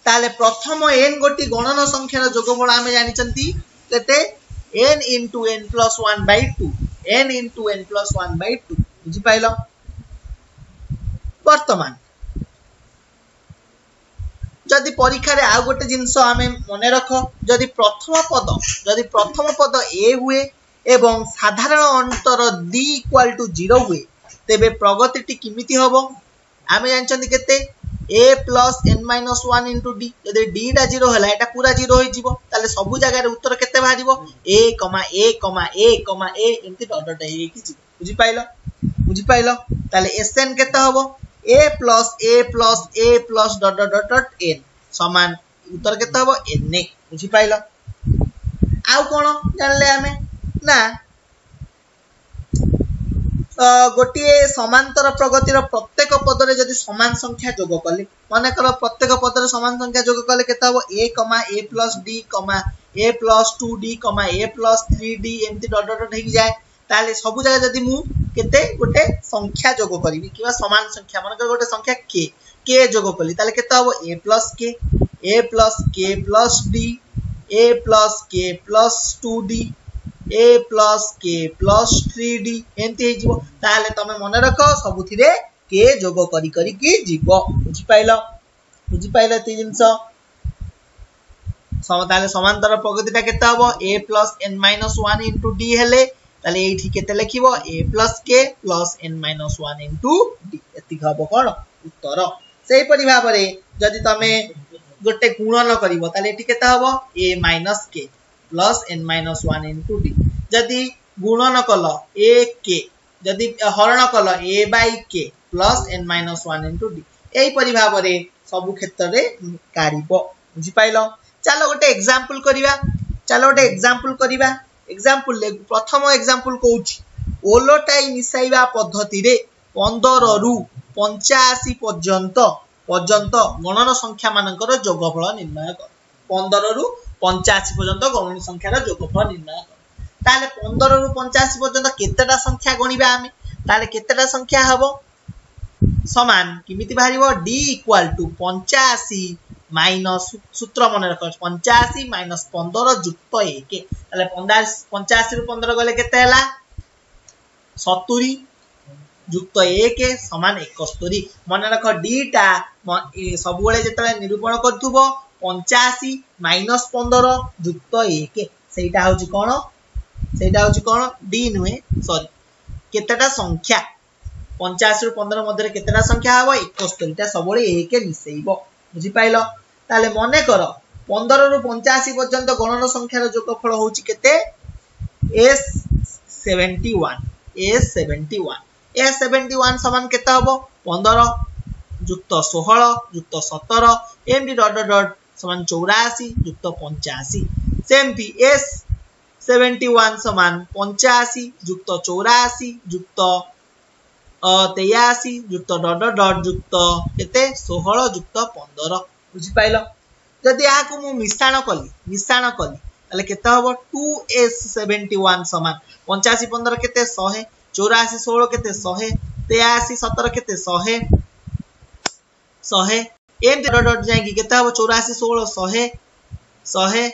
তাহলে প্রথম এন গোটি গণন সংখ্যার যোগফল আমি জানিছেন কেতে n into n plus 1 by 2 n into n plus 1 by 2 বুঝিপাইল বর্তমান যদি পরীক্ষার আউ গোটে জিনিস আমি মনে রখ যদি প্রথম পদ যদি প্রথম পদ এ হুয়ে এবং সাধারণ অন্তর ডি ইকুয়াল টু জিরো হুয়ে তেবে প্রগতিটি কিমিতি হব আমি জানি কেতে a plus n minus 1 into d যদি d টা 0 ହେଲା এটা পুরা 0 হৈ যিব তাহলে সবু জায়গাৰে উত্তৰ কেতে বাহিব a, a, a, a এমতি ডট ডট ହେଇକି ଯିବ বুঝি পাইল বুঝি পাইল তাহলে sn কেতে হ'ব a plus a plus a plus dot dot dot dot n সমান উত্তর কেতে হব n বুঝি পাইল আউ কোন জানলে আমি না ଗୋଟିଏ ସମାନ୍ତର ପ୍ରଗତିର ପ୍ରତ୍ୟେକ ପଦରେ ଯଦି ସମାନ ସଂଖ୍ୟା ଯୋଗ କଲେ ମନେକର ପ୍ରତ୍ୟେକ ପଦରେ ସମାନ ସଂଖ୍ୟା ଯୋଗ କଲେ କେତେ ହବ a comma a plus d comma a plus two d comma a plus three d ଏମିତି ଡଟ୍ ଡଟ୍ ହେଇକି ଯାଏ ତାହେଲେ ସବୁ ଜାଗା ଯଦି ମୁଁ କେତେ ଗୋଟେ ସଂଖ୍ୟା ଯୋଗ କରିବି କିମ୍ବା ସମାନ ସଂଖ୍ୟା ମନେକର ଗୋଟେ ସଂଖ୍ୟା କେ କେ ଯୋଗ କଲି ତାହେଲେ କେତେ হব a plus k a plus k plus d a plus k plus two d a plus k plus 3d ଏମିତି ହେଇଯିବ ତାହେଲେ ତମେ ମନେ ରଖ ସବୁଥିରେ k ଯୋଗ କରି କରିକି ଯିବ ବୁଝିପାଇଲ ବୁଝିପାଇଲ ଏତିକି ଜିନିଷ তাহলে সমান্তর প্রগতিটা কেতে হব a plus n minus one into d হলে তাহলে এইটি কেতে লেখিব a plus k plus n minus one into d এতিক হব কোণ উত্তর সেইপরি ভাবে যদি তুমি গোটে গুণন করিব তাহলে এটি কেতে হব a minus k plus n minus one into d যদি গুণন কল এ কে যদি হরণ call a by k plus n minus one into d এইপরি ভাবে সবু ক্ষেত্রে কারিব বুঝিপাইল চাল গোটে এক্সাম্পল করিবা চাল গোটে এক্সাম্পল করিবা এক্সাম্পল প্রথম এক্সাম্পল কৌছি ওলটাই মিশাইবা পদ্ধতিরে পনেরু পঞ্চাশি পর্যন্ত পর্যন্ত গণন সংখ্যা মানকর যোগফল নির্ণয় কর পনেরু পঞ্চাশি পর্যন্ত গণনীয় সংখ্যার যোগফল নির্ণয় কর তাহলে পনেরো পঞ্চাশি পর্যন্ত কতটা সংখ্যা গণিবা আমি তাহলে কতটা সংখ্যা হব সমান কিমিতি বাহার ডি ইকুয়াল টু পঞ্চাশি মাইনস সূত্র মনে রখ পঞ্চাশি মাইনস পনেরো যুক্ত এক তাহলে পঞ্চাশি রু পনেরো গেলে কেতে হল সতুরি যুক্ত এক সমান একস্তরি মনে রখ ডিটা সবুলে যেতবে নিরূপণ করুব পঞ্চাশি মাইনস পনেরো যুক্ত এক সেইটা হচ্ছে কোণ সেইটা হচ্ছে কোণ ডি নুহে সরি কেতেটা সংখ্যা পঞ্চাশ রু পনেরো মধ্যে কেতেটা সংখ্যা হব একস্তরিটা সবুলে এক মিশাইব বুঝিপাইল তাহলে মনে কর পনেরো রু পঞ্চাশি পর্যন্ত গণন সংখ্যার যোগফল হচ্ছে কেতে s seventy one s seventy one s seventy one সমান কেতে হব পনেরো যুক্ত ষোহল যুক্ত সতের এমনি ডট ডট সমান চৌরাশি যুক্ত পঞ্চাশি সেমতি এস সেভেন্টি ওয়ান সমান পঞ্চাশি যুক্ত চৌরাশি যুক্ত তেয়াশি যুক্ত ডট ডট যুক্ত কেতে ষোহল যুক্ত পନ୍ଦর বুঝিপাইল যদি ଏହାକୁ ମୁଁ ମିଶାଣ କଲି ମିଶାଣ କଲି ତାହେଲେ କେତେ ହବ ଟୁ ଏସ୍ ସେଭେଣ୍ଟି ୱାନ୍ ସମାନ ପଞ୍ଚାଅଶୀ ପନ୍ଦର କେତେ ଶହେ ଚଉରାଅଶୀ ଷୋହଳ କେତେ ଶହେ ତେୟାଅଶୀ ସତର କେତେ ଶହେ ଶହେ एमती डट डट जाए कित हम चौराशी षोह शहे शहे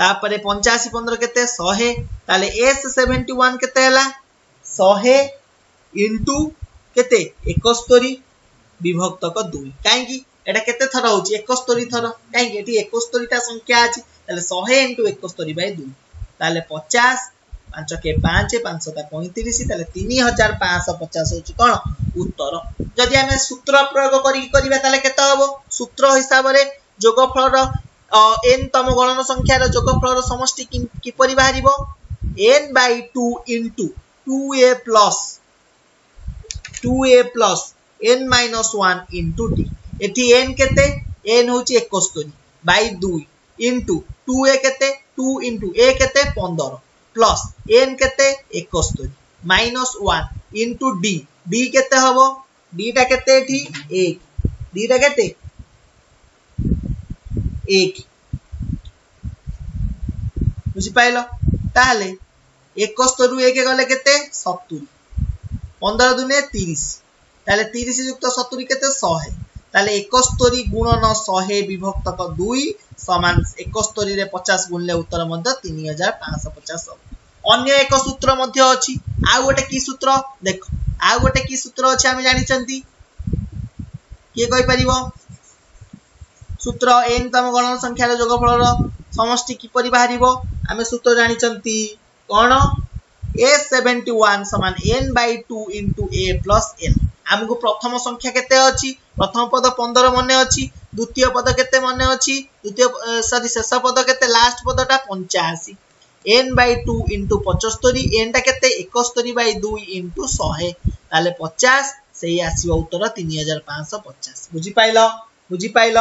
तापर पंचाशी पंद्रह केते शहे तेल एस सेवेन्टी वन के शहे इंटु के एकस्तरी विभक्त दुई कहीं के थर हो एकस्तरी थर कहीं एकस्तरीटा संख्या अच्छी शहे इंटु एकस्तरी बै दुई तेल पचास ପାଞ୍ଚ କେ ପାଞ୍ଚ ପାଞ୍ଚଟା ପଇଁତିରିଶ ତାହେଲେ ତିନି ହଜାର ପାଞ୍ଚଶହ ପଚାଶ ହେଉଛି କ'ଣ ଉତ୍ତର ଯଦି ଆମେ ସୂତ୍ର ପ୍ରୟୋଗ କରିକି କରିବା ତାହେଲେ କେତେ ହବ ସୂତ୍ର ହିସାବରେ ଯୋଗଫଳର ଏନ୍ ତମ ଗଣନ ସଂଖ୍ୟାର ଯୋଗଫଳର ସମଷ୍ଟି କିପରି ବାହାରିବ n by two into two a plus two a plus n minus one into t ଏଠି ଏନ୍ କେତେ ଏନ୍ ହେଉଛି ଏକସ୍ତରୀ ବାଇ ଦୁଇ ଇଣ୍ଟୁ ଟୁ ଏ କେତେ ଟୁ ଇଣ୍ଟୁ ଏ କେତେ ପନ୍ଦର प्लस एन केते 71 माइनस 1 इनटू डी डी केते हबो डी टा केते एठी 1 डी टा केते 1 বুঝি পাইল তাহলে 71 রু 1 গলে কেতে 70 15 দুনে 30 তাহলে 30 যুক্ত 70 কেতে 100 তাহলে 71 গুণন 100 বিভক্ত 2 সমান 71 রে 50 গুণলে উত্তর মধ্যে 3550 হবে ଅନ୍ୟ ଏକ ସୂତ୍ର ମଧ୍ୟ ଅଛି ଆଉ ଗୋଟେ କି ସୂତ୍ର ଦେଖ ଆଉ ଗୋଟେ କି ସୂତ୍ର ଅଛି ଆମେ ଜାଣିଛନ୍ତି କିଏ କହିପାରିବ ସୂତ୍ର ଏନ୍ ତମ ଗଣନ ସଂଖ୍ୟାର ଯୋଗଫଳର সমষ্টি কিপরি বাহারিব আমি সূত্র জানিছন্তি কোন a71 সমান n by 2 into a plus n আমগো প্রথম সংখ্যা কেতে অছি প্রথম পদ 15 মনে অছি দ্বিতীয় পদ কেতে মনে অছি দ্বিতীয় সরি শেষ পদ কেতে লাস্ট পদটা 85 এন বাই টু ইন্টু পঁচস্তরি এনটা কেতে একস্তরি বাই দুই ইন্টু শহে তাহলে পচাশ সেই আসিব উত্তর তিন হাজার পাঁচশহ পচাশ বুঝিপাইল বুঝিপাইল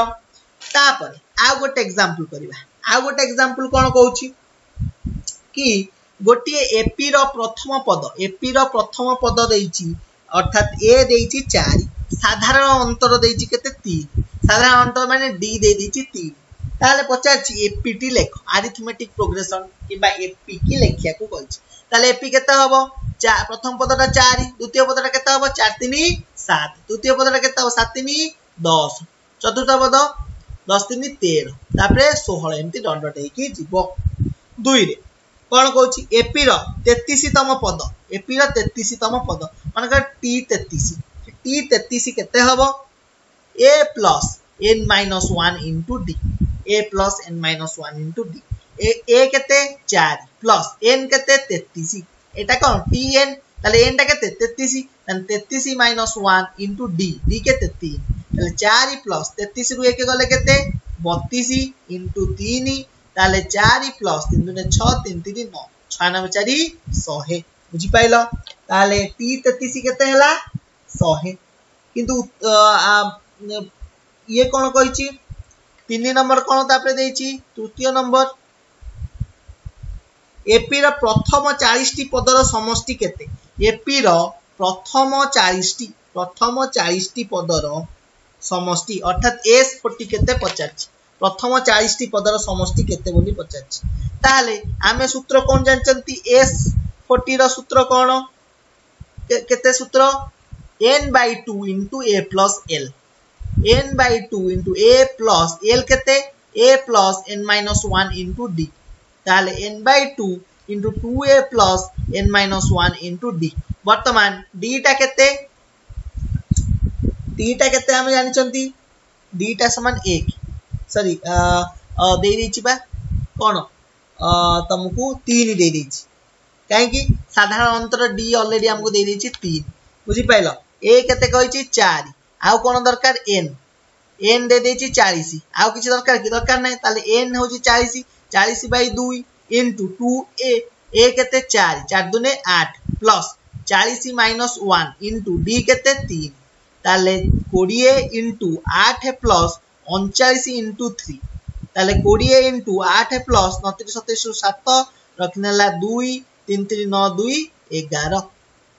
তাপরে ଆଉ ଗୋଟେ ଏକ୍ଜାମ୍ପଲ କରିବା ଆଉ ଗୋଟେ ଏକ୍ଜାମ୍ପଲ କ'ଣ କହୁଛି କି ଗୋଟିଏ ଏପିର ପ୍ରଥମ ପଦ ଏପିର ପ୍ରଥମ ପଦ ଦେଇଛି ଅର୍ଥାତ୍ ଏ ଦେଇଛି ଚାରି ସାଧାରଣ ଅନ୍ତର ଦେଇଛି କେତେ ତିନି ସାଧାରଣ ଅନ୍ତର ମାନେ ଡି ଦେଇଦେଇଛି ତିନି তাহলে পচারছি এপিটি লেখ আরিথমেটিক প্রোগ্রেসন কিংবা এপি কি লেখিয়াকু কইছি তাহলে এপি কেতে হব প্রথম পদটা 4 দ্বিতীয় পদটা কেতে হব চার 3 সাত তৃতীয় পদটা কেতে হব সাত 3 দশ চতুর্থ পদ দশ 3 13 তারপরে 16 এমতি ডট ডট হইকি যাব 2 রে কোন কইছি এপি র 33 তম পদ এপি র 33 তম পদ মানে টি 33 টি 33 কেতে হব a plus n minus one into d a plus n minus 1 into d a a কেতে 4 plus n কেতে 33 এটা কোন tn তাহলে n টা কেতে 33 তাহলে 33 minus 1 into d d কেতে 3 তাহলে 4 plus 33 রু 1 গলে কেতে 32 into 3 তাহলে 4 plus 3 দুনে 6 3 3 9 6 9 4 100 বুঝি পাইল তাহলে t 33 কেতে হেলা 100 কিন্তু ইয়ে কোন কইছি ତିନି ନମ୍ବର କ'ଣ ତାପରେ ଦେଇଛି ତୃତୀୟ ନମ୍ବର ଏପିର ପ୍ରଥମ ଚାଳିଶଟି ପଦର ସମଷ୍ଟି କେତେ ଏପିର ପ୍ରଥମ ଚାଳିଶଟି ପ୍ରଥମ ଚାଳିଶଟି ପଦର সমষ্টি অর্থাৎ এস ফোরটি কেতে পচারছি প্রথম চাশটি পদর সমষ্টি কেতে বলে পচারছি তাহলে আমি সূত্র কোণ জাঁচান এস ফোরটির সূত্র কোণ কেতে সূত্র n by two into a plus l n by two into a plus l के a plus n minus one into d তাহলে n by two into two a plus n minus one into d বর্তমান ডিটা কেতে ডিটা কেতে আমি জানিছন্তি ডিটা সমান এক sorry দেই দেইছি বা কোন তমকু তিন দেই দেইছি কাইকি সাধারণ অন্তর ডি অলরেডি আমকু দেই দেইছি তিন বুঝি পাইল এ কেতে কইছি 4 ଆଉ କ'ଣ ଦରକାର ଏନ୍ ଏନ୍ ଦେଇଦେଇଛି ଚାଳିଶ ଆଉ କିଛି ଦରକାର କି ଦରକାର ନାହିଁ ତାହେଲେ ଏନ୍ ହେଉଛି ଚାଳିଶ ଚାଳିଶ ବାଇ ଦୁଇ ଇଣ୍ଟୁ ଟୁ ଏ ଏ କେତେ ଚାରି ଚାରି ଦୁନେ ଆଠ ପ୍ଲସ୍ ଚାଳିଶ ମାଇନସ୍ ୱାନ୍ ଇଣ୍ଟୁ ଡି କେତେ ତିନି ତାହେଲେ କୋଡ଼ିଏ ଇଣ୍ଟୁ ଆଠ ପ୍ଲସ୍ ଅଣଚାଳିଶ ଇଣ୍ଟୁ ଥ୍ରୀ ତାହେଲେ କୋଡ଼ିଏ ଇଣ୍ଟୁ ଆଠ ପ୍ଲସ୍ ନତିରିଶ ସତେଇଶ ସାତ ରଖିନେଲା ଦୁଇ ତିନି ତିନି ନଅ ଦୁଇ ଏଗାର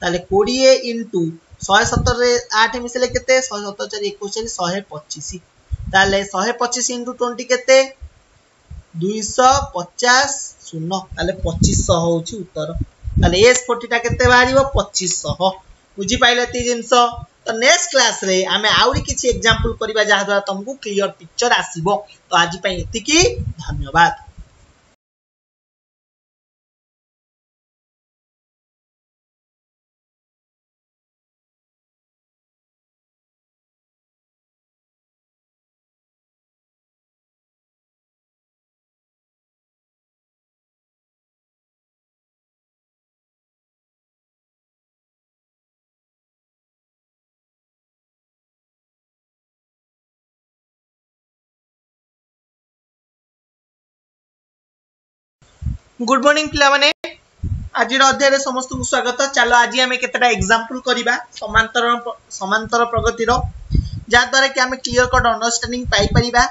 ତାହେଲେ କୋଡ଼ିଏ ଇଣ୍ଟୁ ଶହେ ସତରରେ ଆଠ ମିଶିଲେ କେତେ ଶହେ ସତର ଚାରି ଏକୋଇଶ ଚାରି ଶହେ ପଚିଶ ତାହେଲେ ଶହେ ପଚିଶ ଇଣ୍ଟୁ ଟ୍ୱେଣ୍ଟି କେତେ ଦୁଇଶହ ପଚାଶ ଶୂନ ତାହେଲେ ପଚିଶଶହ ହେଉଛି ଉତ୍ତର ତାହେଲେ ଏସ୍ ଫୋର୍ଟିଟା କେତେ ବାହାରିବ ପଚିଶଶହ ବୁଝିପାରିଲେ ଏତିକି ଜିନିଷ ତ ନେକ୍ସଟ କ୍ଲାସ୍ରେ ଆମେ ଆହୁରି କିଛି ଏକ୍ଜାମ୍ପଲ୍ କରିବା ଯାହାଦ୍ୱାରା ତୁମକୁ କ୍ଲିଅର୍ ପିକ୍ଚର ଆସିବ ତ ଆଜି ପାଇଁ ଏତିକି ଧନ୍ୟବାଦ गुड मॉर्निंग पिला माने आजर अध्याय रे समस्त को स्वागत चलो आज हम केतरा एग्जांपल करिबा समांतर समांतर प्रगति रो जा द्वारा कि हम क्लियर कट अंडरस्टैंडिंग पाई परिबा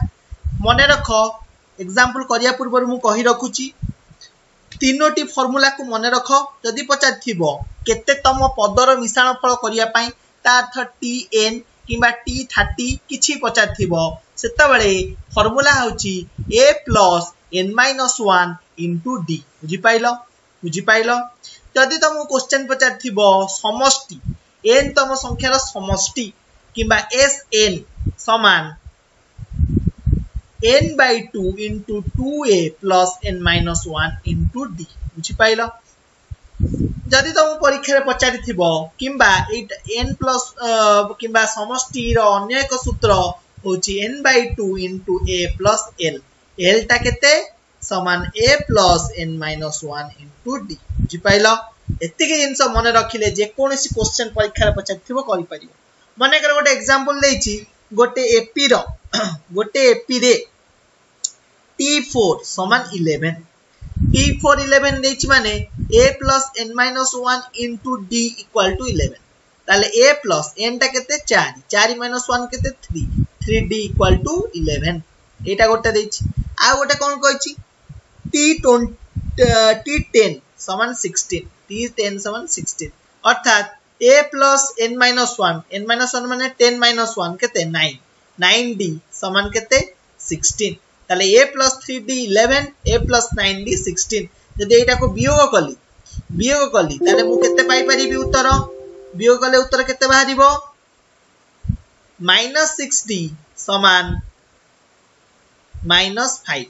माने रखो एग्जांपल करिया पूर्व मु कहि रखु छी तीनोटी फार्मूला को माने रखो यदि पचा थिबो केते तम पदर मिश्रण फल करिया पाई ता अर्थ टी एन किबा टी 30 किछि पचा थिबो सेत बेले फार्मूला होची a plus n minus 1 into d বুঝিপাইল বুঝিপাইল ଯଦି ତମକୁ କୋଶ୍ଚେନ୍ ପଚାରିଥିବ ସମଷ୍ଟି ଏନ୍ ତମ ସଂଖ୍ୟାର ସମଷ୍ଟି କିମ୍ବା ଏସ୍ ଏନ୍ ସମାନ n by two into two a plus n minus one into d ବୁଝିପାରିଲ ଯଦି ତମ ପରୀକ୍ଷାରେ ପଚାରିଥିବ କିମ୍ବା ଏଇଟା ଏନ୍ ପ୍ଲସ୍ କିମ୍ବା ସମଷ୍ଟିର ଅନ୍ୟ ଏକ ସୂତ୍ର ହେଉଛି n by two into a plus l ଏଲ୍ଟା କେତେ ସମାନ a plus n minus one into d ବୁଝିପାରିଲ ଏତିକି ଜିନିଷ ମନେ ରଖିଲେ ଯେକୌଣସି କୋଶ୍ଚେନ୍ ପରୀକ୍ଷାରେ ପଚାରିଥିବ କରିପାରିବ ମନେକର ଗୋଟେ ଏକ୍ଜାମ୍ପଲ୍ ଦେଇଛି ଗୋଟେ ଏପିର ଗୋଟେ ଏପିରେ ଟି ଫୋର୍ ସମାନ ଇଲେଭେନ୍ ଟି ଫୋର୍ ଇଲେଭେନ୍ ଦେଇଛି ମାନେ a plus n minus one into d equal to eleven তাহলে এ প্লস এনটা কেতে চারি চারি মাইনস ওয়ান কেতে three three d equal to eleven এটা গোটা দিয়েছি আর গোটা কোন কইছি টি টি টেন সমান সিক্সটিন টি টেন সমান সিক্সটিন অর্থাৎ a plus n minus one n minus one মানে টেন মাইনাস ওয়ান কেতে নাইন নাইন ডি সমান কেতে সিক্সটিন তাহলে a plus three d eleven a plus nine d sixteen যদি এইটাকু বিয়োগ কলি বিয়োগ কলি তাহলে মু কেতে পাইপারিবি উত্তর বিয়োগ কলে উত্তর কেতে বাহারিব মাইনাস সিক্স ডি সমান minus five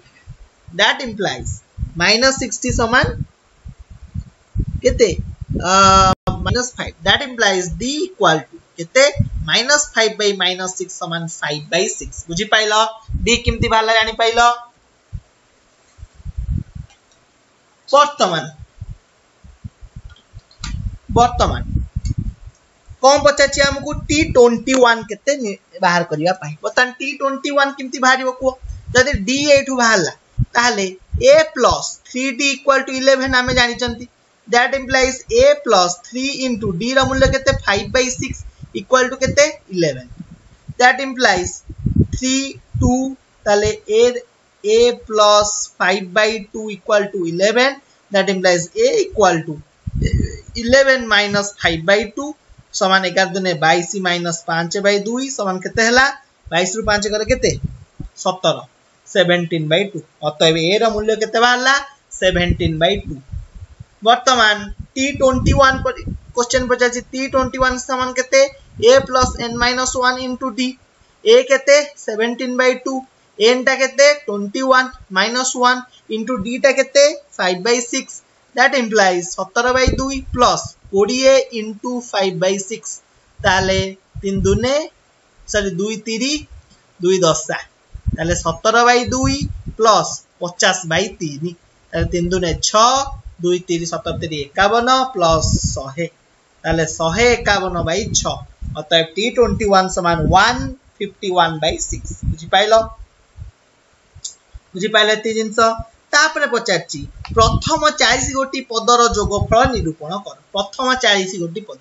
that implies minus sixty समान कितने minus five that implies d equal to केते minus five by minus six सामान फाइव बै सिक्स बुझिपाल डी कमी बाहर जापाल बर्तमान बर्तमान कौन पचार आमको टी ट्वेंटी वन के बाहर करने बर्तमान टी ट्वेंटी वन कमी बाहर कह जदि डी एठू बाहर তাহলে a plus 3d equal to 11 আমি জানিছন্তি that implies a plus 3 into d ର ମୂଲ୍ୟ କେତେ 5 by 6 equal to କେତେ 11 that implies 3 2 তাহলে a a plus 5 by 2 equal to 11 that implies a equal to 11 minus 5 by 2 সমান 11 দুনে 22 minus 5 by 2 সমান কেতে হেলা 22 রু 5 করে কেতে 17 সেভেন্টিন বাই টু অতএব এর মূল্য কেতে বাহারা সেভেন্টিন বাই টু বর্তমান টি টোয়েন্টি ওয়ান কোশ্চেন পচারছি টি টোয়েন্টি ওয়ান সমান কেতে a plus n minus one into d a কেতে সেভেন্টিন বাই টু এনটা কেতে twenty one minus one into ডিটা কেতে five by six that implies সতেরো বাই দুই প্লস কোড়িয়ে ইন্টু ফাইভ বাই সিক্স তাহলে তিন দুনে সরি দুই তিরি দুই দশা তাহলে সতেরো বাই দুই প্লস পচাশ বাই তিন তাহলে তিন দুনে ছ দুই তিন সতের তিন একাবন প্লস শহে তাহলে শহে একাবন বাই ছ অতএব টি টোয়েন্টি ওয়ান সমান one fifty one by six বুঝি পাইল বুঝি পাইলে এত জিনিস তাপরে পচারছি প্রথম চাইশ গোটি পদর যোগফল নিরূপণ কর প্রথম চাইশ গোটি পদ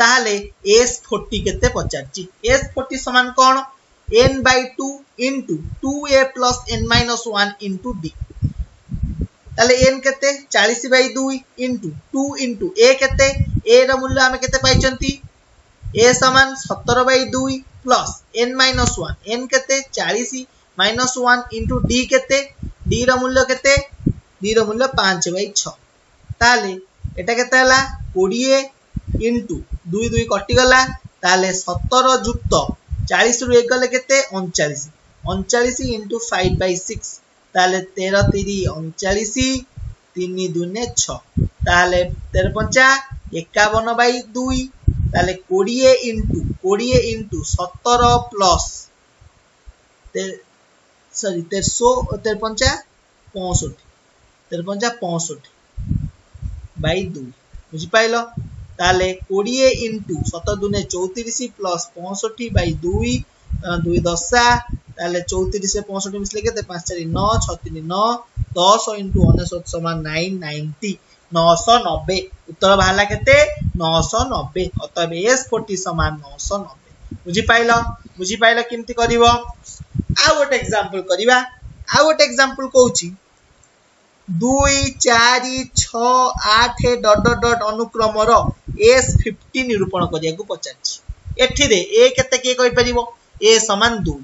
তাহলে এস ফোর্টি কেতে পচারছি এস ফোর্টি সমান কোণ n by 2 into 2a plus n minus 1 into d তাহলে n কেতে 40 বাই 2 into 2 into a কেতে a র মূল্য আমি কেতে পাইছন্তি a সমান 17 by 2 plus n minus 1 n কেতে 40 minus 1 into d কেতে d র মূল্য কেতে d র মূল্য 5 বাই 6 তাহলে এটা কেতে হলা 20 into 2 2 কটি গলা তাহলে 17 যুক্ত ચાલીસ નું એક એટલે કે તે ઓનચાલીસ ઓનચાલીસ ઇન્ટુ ફાઈવ બાય સિક્સ তাহলে তেরো তিরি অনচাশ তিন দুনে ছ তাহলে তেরো পঞ্চা একাবন বাই দুই তাহলে কোড়িয়ে ইন্টু কোড়িয়ে ইন্টু সতের প্লস সরি তেরশো তের পঞ্চা পঁয়ষঠি তের পঞ্চা পঁয়ষঠি বাই দুই বুঝিপাইল তাহলে কোড়িয়ে ইন্টু সত দুনে চৌত্রিশ প্লস পঁয়ষঠি বাই দুই দুই দশা তাহলে চৌত্রিশে পঁয়ষট্টি মিশলে কেতে পাঁচ চারি ন ছ তিন ন দশ ইন্টু অনেশত সমান নাইন নাইনটি নশ নবে উত্তর বাহারা কেতে নশ নবে অতএব এস ফোর্টি সমান নশ নবে বুঝি পাইল কেমতি করিব আউ গোটে এক্সাম্পল করিবা আউ গোটে এক্সাম্পল কৌছি দুই চারি ছ আঠ ডট ডট ডট অনুক্রমর এস ফিফটি নিরূপণ করা পচারছি এঠিরে এ কেতে কিয়ে কইপারিব এ সমান দুই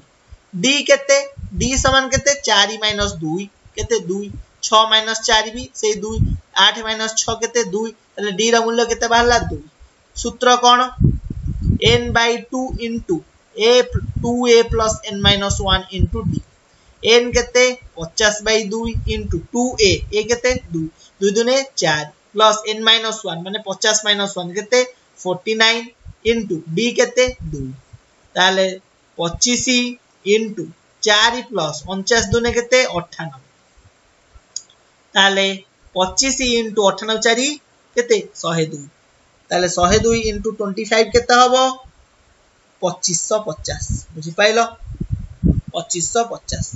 ডি কেতে ডি সমান কেতে চারি মাইনস দুই কেতে দুই ছ মাইনস চারি বি সেই দুই আঠ মাইনস ছ কেতে দুই তাহলে ডি র মূল্য কেতে বাহারা দুই সূত্র কোণ n by two into a two a plus n minus one into d n কেতে পচাশ বাই দুই ইন্টু টু এ কেতে দুই দুই দুনে চারি प्लस एन माइनस वन मैंने पचास माइनस वन के फोर्टी नाइन इंटु डी के दुई ताले पचिश इंटु चार प्लस अणचाश दुने के अठानबे ताले पचिश इंटु अठानबे चार के शहे दुई ताले शहे दुई इंटु ट्वेंटी फाइव के पचिश पचास बुझिपाल पचिश पचास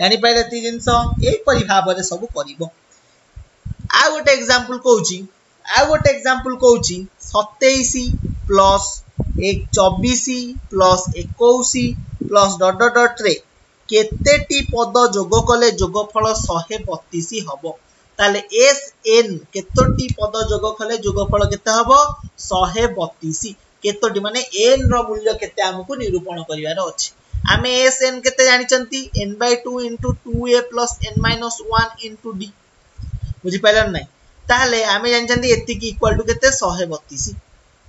ଜାଣିପାରିଲେ ଏତିକି ଜିନିଷ ଏହିପରି ଭାବରେ ସବୁ କରିବ ଆଉ ଗୋଟେ ଏକ୍ଜାମ୍ପଲ୍ କହୁଛି ଆଉ ଗୋଟେ ଏକ୍ଜାମ୍ପଲ୍ କହୁଛି ସତେଇଶ ପ୍ଲସ୍ ଚବିଶ ପ୍ଲସ୍ ଏକୋଇଶ ପ୍ଲସ୍ ଡଟ ଡଟ୍ ଡଟ୍ରେ କେତେଟି ପଦ ଯୋଗ କଲେ ଯୋଗଫଳ ଶହେ ବତିଶ ହେବ ତାହେଲେ ଏସ୍ ଏନ୍ କେତୋଟି ପଦ ଯୋଗ କଲେ ଯୋଗଫଳ କେତେ ହେବ ଶହେ ବତିଶ କେତୋଟି ମାନେ ଏନ୍ ର ମୂଲ୍ୟ କେତେ ଆମକୁ ନିରୂପଣ କରିବାର ଅଛି ଆମେ ଏସ୍ ଏନ୍ କେତେ ଜାଣିଛନ୍ତି n by two into two a plus n minus one into d ବୁଝିପାରିଲା ନାହିଁ ତାହେଲେ ଆମେ ଜାଣିଛନ୍ତି ଏତିକି ଇକ୍ୱାଲ୍ ଟୁ କେତେ ଶହେ ବତିଶ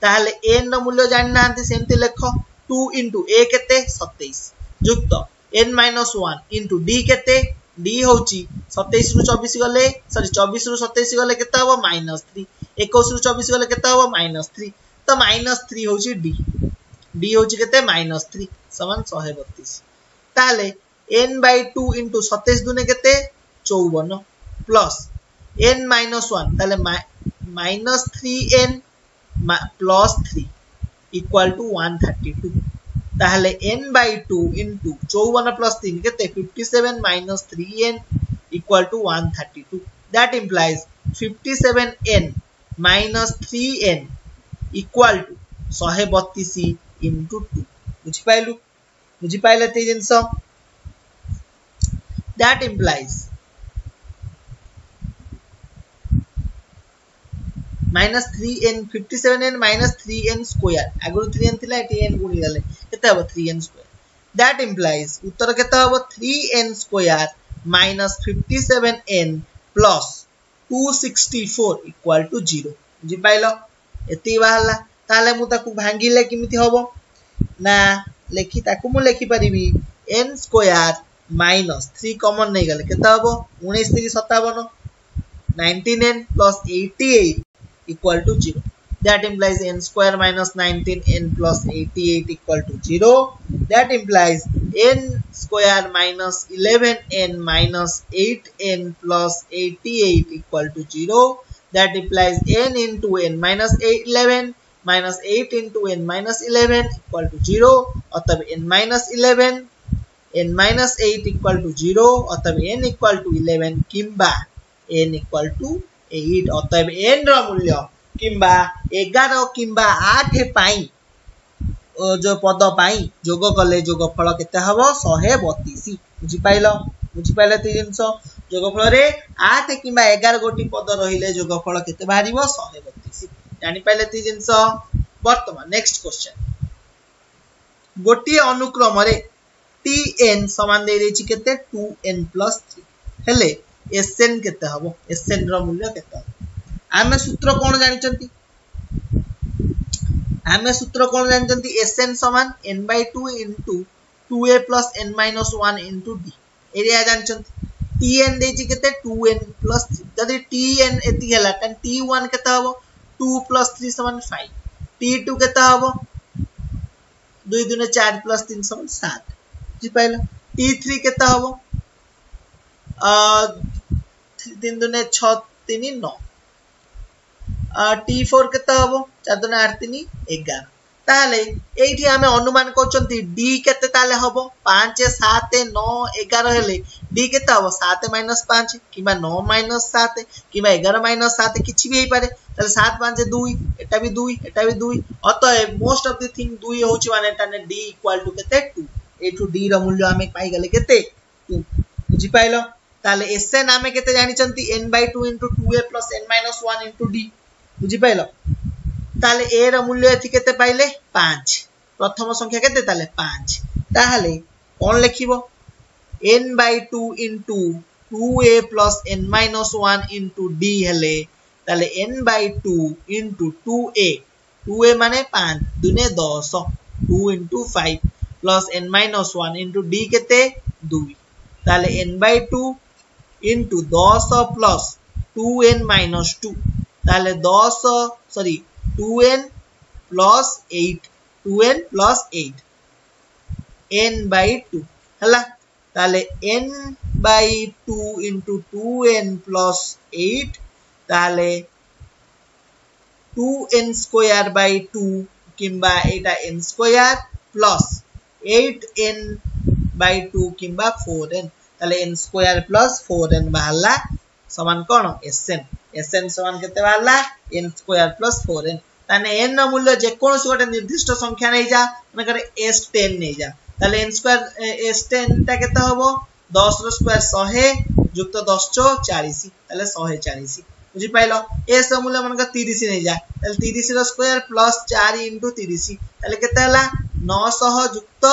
ତାହେଲେ ଏନ୍ ର ମୂଲ୍ୟ ଜାଣିନାହାନ୍ତି ସେମିତି ଲେଖ ଟୁ ଇଣ୍ଟୁ ଏ କେତେ ସତେଇଶ ଯୁକ୍ତ n minus one into d କେତେ ଡି ହଉଛି ସତେଇଶ ରୁ ଚବିଶ ଗଲେ ସରି ଚବିଶ ରୁ ସତେଇଶ ଗଲେ କେତେ ହବ ମାଇନସ୍ ଥ୍ରୀ ଏକୋଇଶ ରୁ ଚବିଶ ଗଲେ କେତେ ହବ ମାଇନସ୍ ଥ୍ରୀ ତ ମାଇନସ୍ ଥ୍ରୀ ହଉଛି ଡି ଡି ହଉଛି କେତେ ମାଇନସ୍ ଥ୍ରୀ ସମାନ ଶହେ ବତିଶ ତାହେଲେ ଏନ୍ ବାଇ ଟୁ ଇଣ୍ଟୁ ସତେଇଶ ଦୁନେ କେତେ ଚଉବନ plus n minus one minus three n plus three equal to one thirty two ताहले एन बाय टू इनटू चौवन प्लस तीन के ते 57 minus 3n equal to 132 that implies 57n minus 3n equal to 132 into 2 बुझि पाइलु बुझि पाइले ते जिंस that implies minus 3n 57n minus 3n square আগরে 3n থিলা এটি n গুণি গলে কেতে হবো 3n square that implies উত্তর কেতে হবো 3n square minus 57n plus 264 equal to 0 বুঝি পাইল এতি বাহালা তাহলে মু তাকু ভাঙ্গিলে কিমিতি হবো না লেখি তাকু মু লেখি পারিবি n square minus 3 কমন নেই গলে কেতে হবো 19 3 57 19n plus 88 equal to 0 that implies n square minus 19 n plus 88 equal to 0 that implies n square minus 11 n minus 8 n plus 88 equal to 0 that implies n into n minus 8, 11 minus 8 into n minus 11 equal to 0 অতএব n minus 11 n minus 8 equal to 0 অতএব n equal to 11 kimba n equal to eight অতএব n র মূল্য কিংবা এগার কিংবা আঠ পাই ଯୋଉ ପଦ ପାଇଁ ଯୋଗ କଲେ ଯୋଗଫଳ କେତେ ହବ ଶହେ ବତିଶ ବୁଝିପାରିଲ ବୁଝିପାରିଲ ଏତେ ଜିନିଷ ଯୋଗଫଳରେ ଆଠ କିମ୍ବା ଏଗାର ଗୋଟି ପଦ ରହିଲେ ଯୋଗଫଳ କେତେ ବାହାରିବ ଶହେ ବତିଶ ଜାଣିପାରିଲେ ଏତେ ଜିନିଷ ବର୍ତ୍ତମାନ ନେକ୍ସଟ କ୍ୱେଶ୍ଚନ୍ ଗୋଟିଏ ଅନୁକ୍ରମରେ ଟି ଏନ୍ ସମାନ ଦେଇଦେଇଛି କେତେ ଟୁ ଏନ୍ ପ୍ଲସ୍ ଥ୍ରୀ ହେଲେ एसएन केते हब एसएन ର ମୂଲ୍ୟ କେତେ ହବ ଆମେ ସୂତ୍ର କ'ଣ ଜାଣିଛନ୍ତି ଆମେ ସୂତ୍ର କ'ଣ ଜାଣିଛନ୍ତି ଏସଏନ ସମାନ n by 2 into 2a plus n minus 1 into d area ଜାଣିଛନ୍ତି tn ଦେଇଛି କେତେ 2n ପ୍ଲସ୍ 3 ଯଦି tn ଏତିକି ହେଲା ତାହେଲେ t1 କେତେ ହବ 2 ପ୍ଲସ୍ 3 ସମାନ 5 t2 କେତେ ହବ 2 2 4 ପ୍ଲସ୍ 3 ସମାନ 7 ବୁଝିପାରିଲ t3 କେତେ ହବ তিন দুনে ছ তিনি ন টি ফোর କେତେ ହବ ଚାରି ଦୁନେ ଆଠ ତିନି ଏଗାର ତାହେଲେ ଏଇଠି ଆମେ ଅନୁମାନ କରୁଛନ୍ତି ଡି କେତେ ତାହେଲେ ହବ ପାଞ୍ଚ ସାତ ନଅ ଏଗାର ହେଲେ ଡି କେତେ ହବ ସାତ ମାଇନସ୍ ପାଞ୍ଚ କିମ୍ବା ନଅ ମାଇନସ୍ ସାତ କିମ୍ବା ଏଗାର ମାଇନସ୍ ସାତ କିଛି ବି ହେଇପାରେ তাহলে সাত পাঁচে দুই এটা বি দুই এটা বি দুই অতএব মোস্ট অফ দি থিং দুই হচ্ছে মানে এটা ডি ইকুয়াল টু কেতে টু এইটু ডি র মূল্য আমি পাইগলে কেতে টু বুঝিপাইল ତାହେଲେ ଏସ୍ ଏନ୍ ଆମେ କେତେ ଜାଣିଛନ୍ତି n by two into two a plus n minus one into d ବୁଝିପାରିଲ ତାହେଲେ ଏ ର ମୂଲ୍ୟ ଏଠି କେତେ ପାଇଲେ ପାଞ୍ଚ ପ୍ରଥମ ସଂଖ୍ୟା କେତେ ତାହେଲେ ପାଞ୍ଚ ତାହେଲେ କ'ଣ ଲେଖିବ n by two into two a plus n minus one into d হলে তাহলে n by two into two a two a মানে পাঁচ দুনে দশ two into five plus n minus one into d কেতে দুই তাহলে n by two into 10 plus 2n minus 2 ताले 10 sorry 2n plus 8 2n plus 8 n by 2 हैला ताले n by 2 into 2n plus 8 ताले 2n square by 2 किंबा एटा n square plus 8n by 2 किंबा 4n তাহলে n square plus four n ବାହାରିଲା ସମାନ କ'ଣ ଏସ୍ ଏନ୍ ଏସ୍ ଏନ୍ ସମାନ କେତେ ବାହାରିଲା n square plus four n ତାହେଲେ ଏନ୍ ର ମୂଲ୍ୟ ଯେକୌଣସି ଗୋଟେ ନିର୍ଦ୍ଦିଷ୍ଟ ସଂଖ୍ୟା ନେଇଯା ମନେକର ଏସ୍ ଟେନ୍ ନେଇଯା ତାହେଲେ ଏନ୍ ସ୍କୋୟାର ଏସ୍ ଟେନ୍ ଟା କେତେ ହବ ଦଶ ର ସ୍କୋୟାର ଶହେ ଯୁକ୍ତ ଦଶ ଚ ଚାଳିଶ ତାହେଲେ ଶହେ ଚାଳିଶ ବୁଝିପାରିଲ ଏସ୍ ର ମୂଲ୍ୟ ମନେକର ତିରିଶ ନେଇଯା ତାହେଲେ ତିରିଶ ର ସ୍କୋୟାର ପ୍ଲସ୍ ଚାରି ଇଣ୍ଟୁ ତିରିଶ ତାହେଲେ କେତେ ହେଲା ନଅଶହ ଯୁକ୍ତ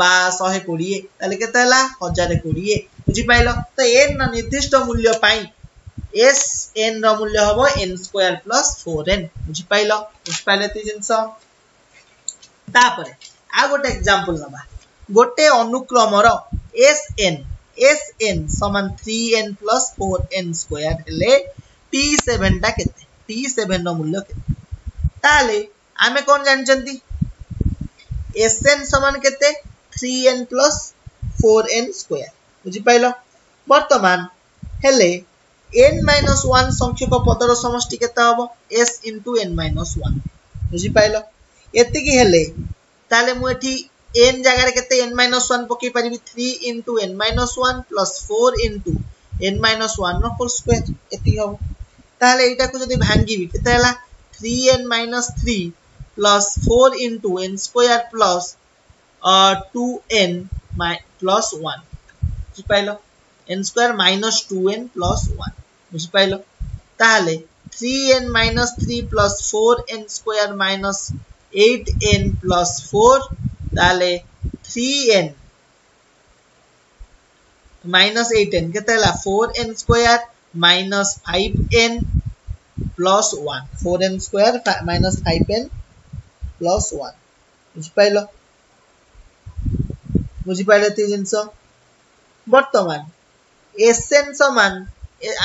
বা ଶହେ କୋଡ଼ିଏ ତାହେଲେ କେତେ ହେଲା ହଜାରେ କୋଡ଼ିଏ ବୁଝିପାରିଲ ତ ଏନ୍ର ନିର୍ଦ୍ଦିଷ୍ଟ ମୂଲ୍ୟ ପାଇଁ ଏସ୍ ଏନ୍ର ମୂଲ୍ୟ ହବ n square plus four n ବୁଝିପାରିଲ ବୁଝିପାରିଲ ଏତିକି ଜିନିଷ ତାପରେ ଆଉ ଗୋଟେ ଏକ୍ଜାମ୍ପଲ୍ ନେବା ଗୋଟେ ଅନୁକ୍ରମର ଏସ୍ ଏନ୍ এস এন সমান three n plus four n square হলে টি সেভেনটা কেতে টি সেভেনর মূল্য কেতে তাহলে আমি কোন জানিছেন এস এন সমান কেতে 3n plus 4n square বুঝিপাইল বর্তমান হেলে n minus 1 সংখ্যক পদর সমষ্টি কেতে হব s into n minus 1 বুঝিপাইল এতিকি হেলে তাহলে মু এটি n জায়গায় কেতে n minus 1 পকি পারিবি 3 into n minus 1 plus 4 into n minus 1 ର ফুল স্কয়ার এতিকি হব তাহলে এইটাকু যদি ভাঙ্গিবি কেতে হেলা 3n minus 3 plus 4 into n square plus two n plus one बुझिपाल n square minus two n plus one बुझिपाल ताहले three n minus three plus four n square minus eight n plus four ताहले three n minus eight n के four n square minus five n plus one four n square minus five n plus one बुझिपाल ବୁଝିପାରିଲେ ଏତିକି ଜିନିଷ ବର୍ତ୍ତମାନ S N ସମାନ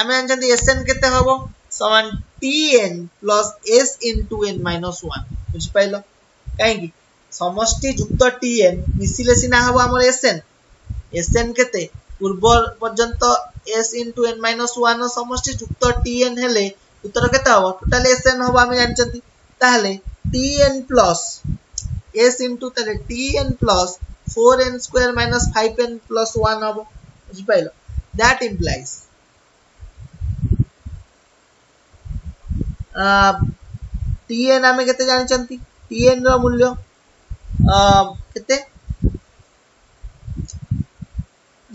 ଆମେ ଜାଣିଛନ୍ତି S N କେତେ ହବ ସମାନ t n plus S into n minus one ବୁଝିପାରିଲ କାହିଁକି সমষ্টি যুক্ত টিএন মিশিলে সিনা হব আমার এসএন এসএন কেতে পূর্ব পর্যন্ত S into n minus one সমষ্টি যুক্ত টিএন হলে উত্তর কেতে হব টোটাল এসএন হব আমি জানিছি তাহলে টিএন প্লস এস ইন্টু তাহলে t n plus four n square minus five n plus one हवं पाहिलं इम्प्लाइज टीएन आम्ही କେତେ ଜାଣିଛନ୍ତି टीएन ର ମୂଲ୍ୟ କେତେ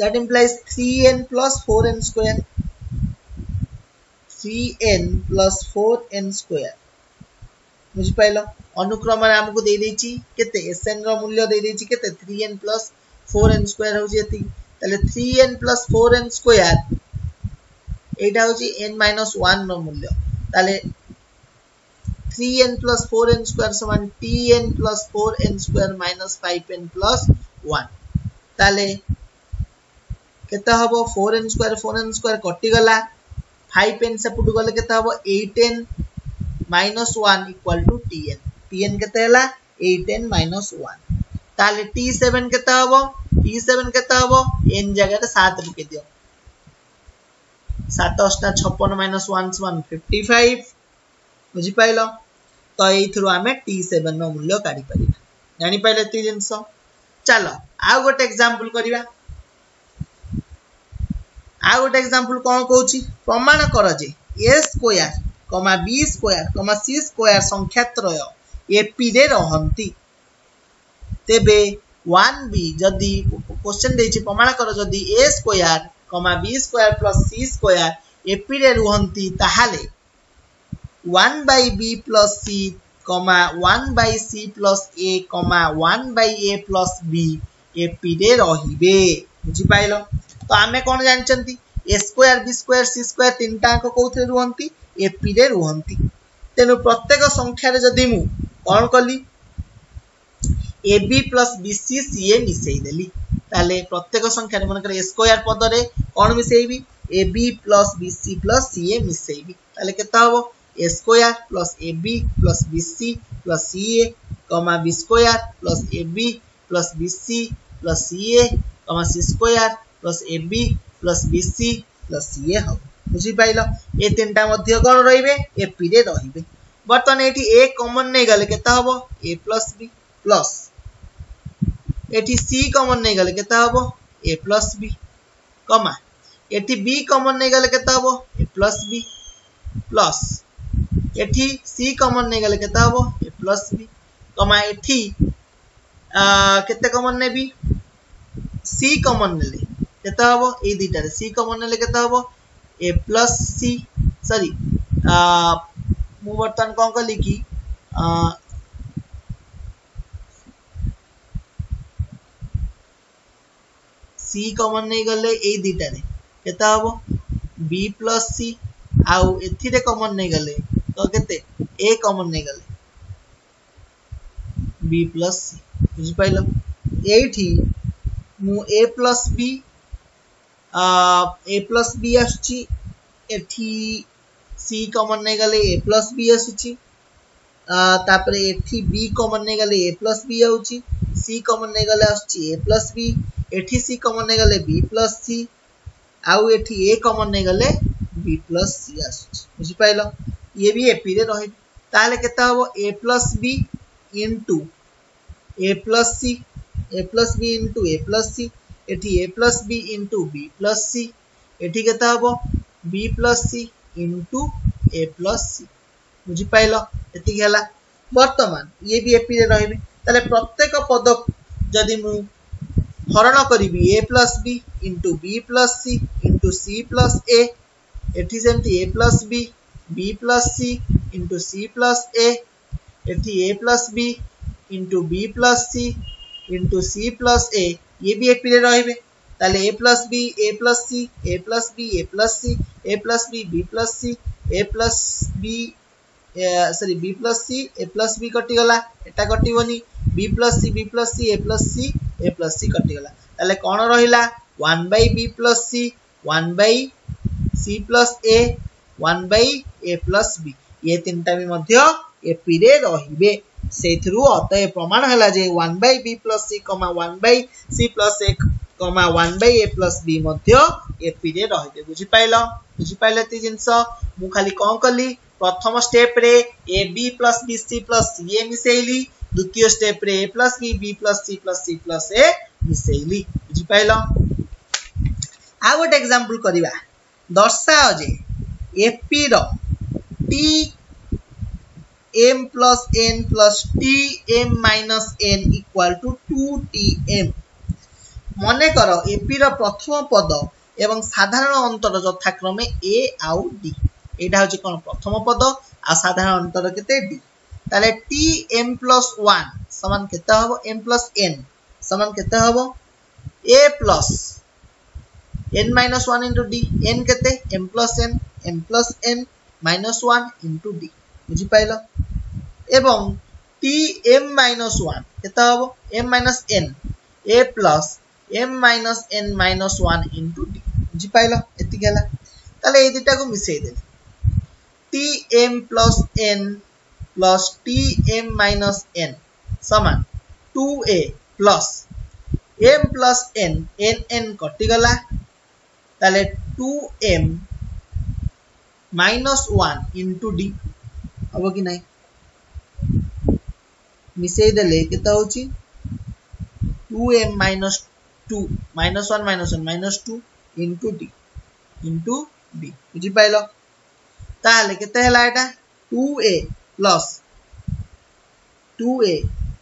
that implies 3n uh, uh, plus 4n square 3n plus 4n square बुझ पाइल ଅନୁକ୍ରମରେ ଆମକୁ ଦେଇଦେଇଛି କେତେ ଏସ୍ଏନ୍ ର ମୂଲ୍ୟ ଦେଇଦେଇଛି କେତେ three n plus four n square ହେଉଛି ଏତିକି ତାହେଲେ three n plus four n square ଏଇଟା ହେଉଛି ଏନ୍ ମାଇନସ୍ ୱାନ୍ର ମୂଲ୍ୟ ତାହେଲେ three n plus four n square সমান t n plus four n square minus five n plus one তাহলে কেতে হব four n square four n square কটিগলা five n সেপটু গলে কেতে হব eight n minus one equal to t n tn কেতে হেলা 8n minus 1 তাহলে t7 কেতে হবো t7 কেতে হবো n জায়গাতে 7 লিখে দিও 7 অষ্টা 56 minus 1 সমান 55 বুঝি পাইল তো এইথিরু আমি t7 র মূল্য কাঢ়ি পারিবা জানি পাইলে তি জিনিস চাল আউ গোটে এক্সাম্পল করিবা আউ গোটে এক্সাম্পল কোন কହୁଛି প্রমাণ কর যে a square comma b square comma c square সংখ্যা ত্রয় ଏପିରେ ରହନ୍ତି ତେବେ ୱାନ୍ ବି ଯଦି କୋଶ୍ଚେନ୍ ଦେଇଛି ପ୍ରମାଣ କର ଯଦି a square comma b square plus c square ଏପିରେ ରୁହନ୍ତି ତାହେଲେ one by b plus c comma one by c plus a comma one by a plus b ଏପିରେ ରହିବେ ବୁଝିପାରିଲ ତ ଆମେ କ'ଣ ଜାଣିଛନ୍ତି a square b square c square ତିନିଟାଙ୍କ କେଉଁଥିରେ ରୁହନ୍ତି ଏପିରେ ରୁହନ୍ତି ତେଣୁ ପ୍ରତ୍ୟେକ ସଂଖ୍ୟାରେ ଯଦି ମୁଁ କ'ଣ କଲି a B plus B C CA ମିଶାଇ ଦେଲି ତାହେଲେ ପ୍ରତ୍ୟେକ ସଂଖ୍ୟାରେ ମନେକର ଏ ସ୍କୋୟାର ପଦରେ କ'ଣ ମିଶାଇବି a b plus b c plus c a ମିଶାଇବି ତାହେଲେ କେତେ ହେବ a square plus ab plus bc plus ca comma b square plus ab plus bc plus ca comma c square plus ab plus bc plus ca ହବ ବୁଝିପାରିଲ ଏ ତିନିଟା ମଧ୍ୟ କ'ଣ ରହିବେ ଏପିରେ ରହିବେ बर्तमान ये ए कमन नहीं गले के हम ए प्लस बी प्लस ये सी कमन नहीं गले के हम ए प्लस बी कमा ये बी कमन नहीं गले के हम ए प्लस बी प्लस ये सी कमन नहीं गले के हम ए प्लस बी कमा ये के कमन ने सी कमन ने दुटार सी कमन ने प्लस सी सरी ମୁଁ ବର୍ତ୍ତମାନ କ'ଣ କଲି କି ସି କମନ୍ ନେଇଗଲେ ଏଇ ଦୁଇଟାରେ କେତେ ହବ ବି ପ୍ଲସ୍ ସି ଆଉ ଏଥିରେ କମନ୍ ନେଇଗଲେ ତ କେତେ ଏ କମନ୍ ନେଇଗଲେ ବି ପ୍ଲସ୍ ସି ବୁଝିପାରିଲ ଏଇଠି ମୁଁ ଏ ପ୍ଲସ୍ ବି ଏ ପ୍ଲସ୍ ବି ଆସୁଛି ଏଠି सी कमन गले ए प्लस बी आसुची तापरे एठी बी कमन गले ए प्लस बी आउची सी कमन नेगले आसुची ए प्लस बी एठी सी कमन गले बी प्लस सी आउ एठी ए कमन गले बी प्लस सी आसुची बुझी पाइलो ये भी एपी रे रहि ताले केता हो A plus B into A plus C A plus B into A plus C एठी A plus B into B plus C एठी केता हो B plus C into A plus C बुझिपाल ये बर्तमान ये भी एपी रहा है प्रत्येक पद जदि हरण करी A plus B into B plus C into C plus A same सेमती A plus B B plus C into C plus A eighty A plus B into B plus C into C plus A ये भी AP रही है তাহলে A plus B A plus C A plus B A plus C A plus B B plus C A plus B sorry B plus C A plus B কটিগলা এটা কটিবনি B plus C B plus C A plus C A plus C কটিগলা তাহলে কোণ রহিলা one by B plus C one by C plus A one by A plus B ইয়ে তিনটা B মধ্য এপিরে রহবে সেইথিরু অতএব প্রমাণ হলা যে one by B plus C comma one by C plus A comma one by A plus B ମଧ୍ୟ ଏପିରେ ରହିବେ ବୁଝିପାରିଲ ବୁଝିପାରିଲ ଏତେ ଜିନିଷ ମୁଁ ଖାଲି କ'ଣ କଲି ପ୍ରଥମ ଷ୍ଟେପ୍ରେ A B plus B C plus C A ମିଶେଇଲି ଦ୍ୱିତୀୟ ଷ୍ଟେପ୍ରେ A plus B B plus C plus C plus A ମିଶେଇଲି ବୁଝିପାରିଲ ଆଉ ଗୋଟେ ଏକ୍ଜାମ୍ପଲ୍ କରିବା ଦର୍ଶାଅ ଯେ ଏପିର ଟି m plus n plus tm minus n equal to 2tm ମନେକର ଏପିର ପ୍ରଥମ ପଦ ଏବଂ ସାଧାରଣ ଅନ୍ତର ଯଥାକ୍ରମେ ଏ ଆଉ ଡି ଏଇଟା ହେଉଛି କ'ଣ ପ୍ରଥମ ପଦ ଆଉ ସାଧାରଣ ଅନ୍ତର କେତେ ଡି ତାହେଲେ ଟି ଏମ୍ ପ୍ଲସ୍ ୱାନ୍ ସମାନ କେତେ ହେବ ଏମ୍ ପ୍ଲସ୍ ଏନ୍ ସମାନ କେତେ ହେବ A plus N minus one into D N কেতে M plus N M plus N minus one into D বুঝিপাইল এবং টি এম মাইনাস ওয়ান কেতে হব M minus N A plus m minus n minus 1 into d ବୁଝିପାରିଲ ଏତିକି ହେଲା ତାହେଲେ ଏଇ ଦୁଇଟାକୁ ମିଶାଇ ଦେଲେ T M plus N plus T M minus N ସମାନ two A plus M plus N N N କଟିଗଲା ତାହେଲେ two M minus one into D ହବ କି ନାହିଁ ମିଶାଇ ଦେଲେ କେତେ ହେଉଛି two M minus two minus one minus one minus two into D into D बुझिपाल ताल के two A plus two A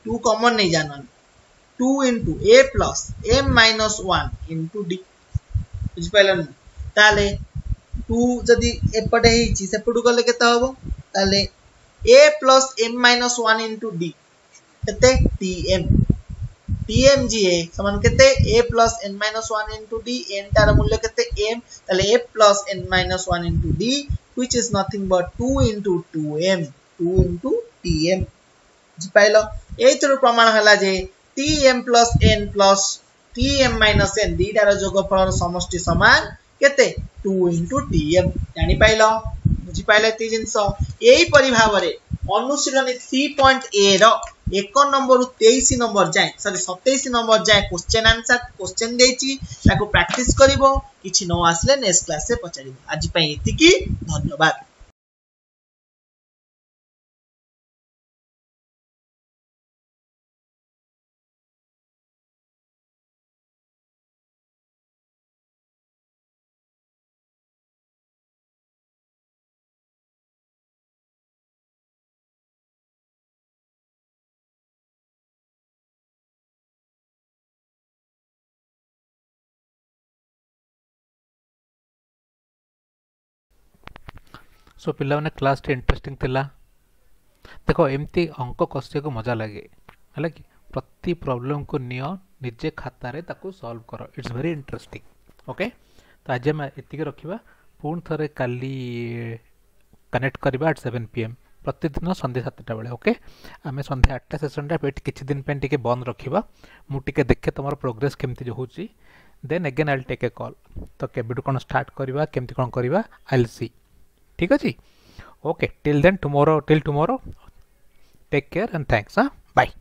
two common नहीं जान two into A plus M minus one into D बुझिपाल ना ताल टू जदि एपटे सेपट गले के हम A plus M minus one into D के टी एम PMGA සමන් කෙතේ a plus n minus 1 into d n තර මුල්ල කෙතේ m তাহলে a plus n minus 1 into d which is nothing but 2 into 2m 2 into tm ବୁଝିପାରିଲ ଏଇଥିରୁ ପ୍ରମାଣ ହେଲା ଯେ tm plus n plus tm minus n ଦିଟାର ଯୋଗଫଳର ସମଷ୍ଟି ସମାନ କେତେ 2 into tm ଜାଣିପାରିଲ ବୁଝିପାରିଲେ ଏତିକି ଜିନିଷ ଏହିପରି ଭାବରେ ଅନୁଶୀଳନୀ 3.a ର ଏକ ନମ୍ବରରୁ ତେଇଶ ନମ୍ବର ଯାଏଁ ସରି ସତେଇଶ ନମ୍ବର ଯାଏଁ କୋଶ୍ଚେନ୍ ଆନ୍ସର କୋଶ୍ଚେନ୍ ଦେଇଛି ତାକୁ ପ୍ରାକ୍ଟିସ୍ କରିବ କିଛି ନ ଆସିଲେ ନେକ୍ସଟ କ୍ଲାସରେ ପଚାରିବ ଆଜି ପାଇଁ ଏତିକି ଧନ୍ୟବାଦ
सो पाने क्लास टे इंटरेस्टिंग देख एमती अंक को मजा लगे है कि प्रति प्रॉब्लम को नियो निजे खातार सल्व कर इट्स भेरी इंटरेस्टिंग ओके तो आज आम एति रखा पुणी थे काली कनेक्ट करवा एट सेवेन पी एम प्रतिदिन सन्ध्या सातटा बेले ओके आम सन्ध्या आठटा सेसन किसी दिन टे बंद रखा मुझे देखे तुम प्रोग्रेस केमती जो then again I take a call तो केवटू कौन स्टार्ट करवा केमती कौन करवा आई सी ঠিক ଅଛି okay till then tomorrow till tomorrow take care and thanks ହଁ ବାଏ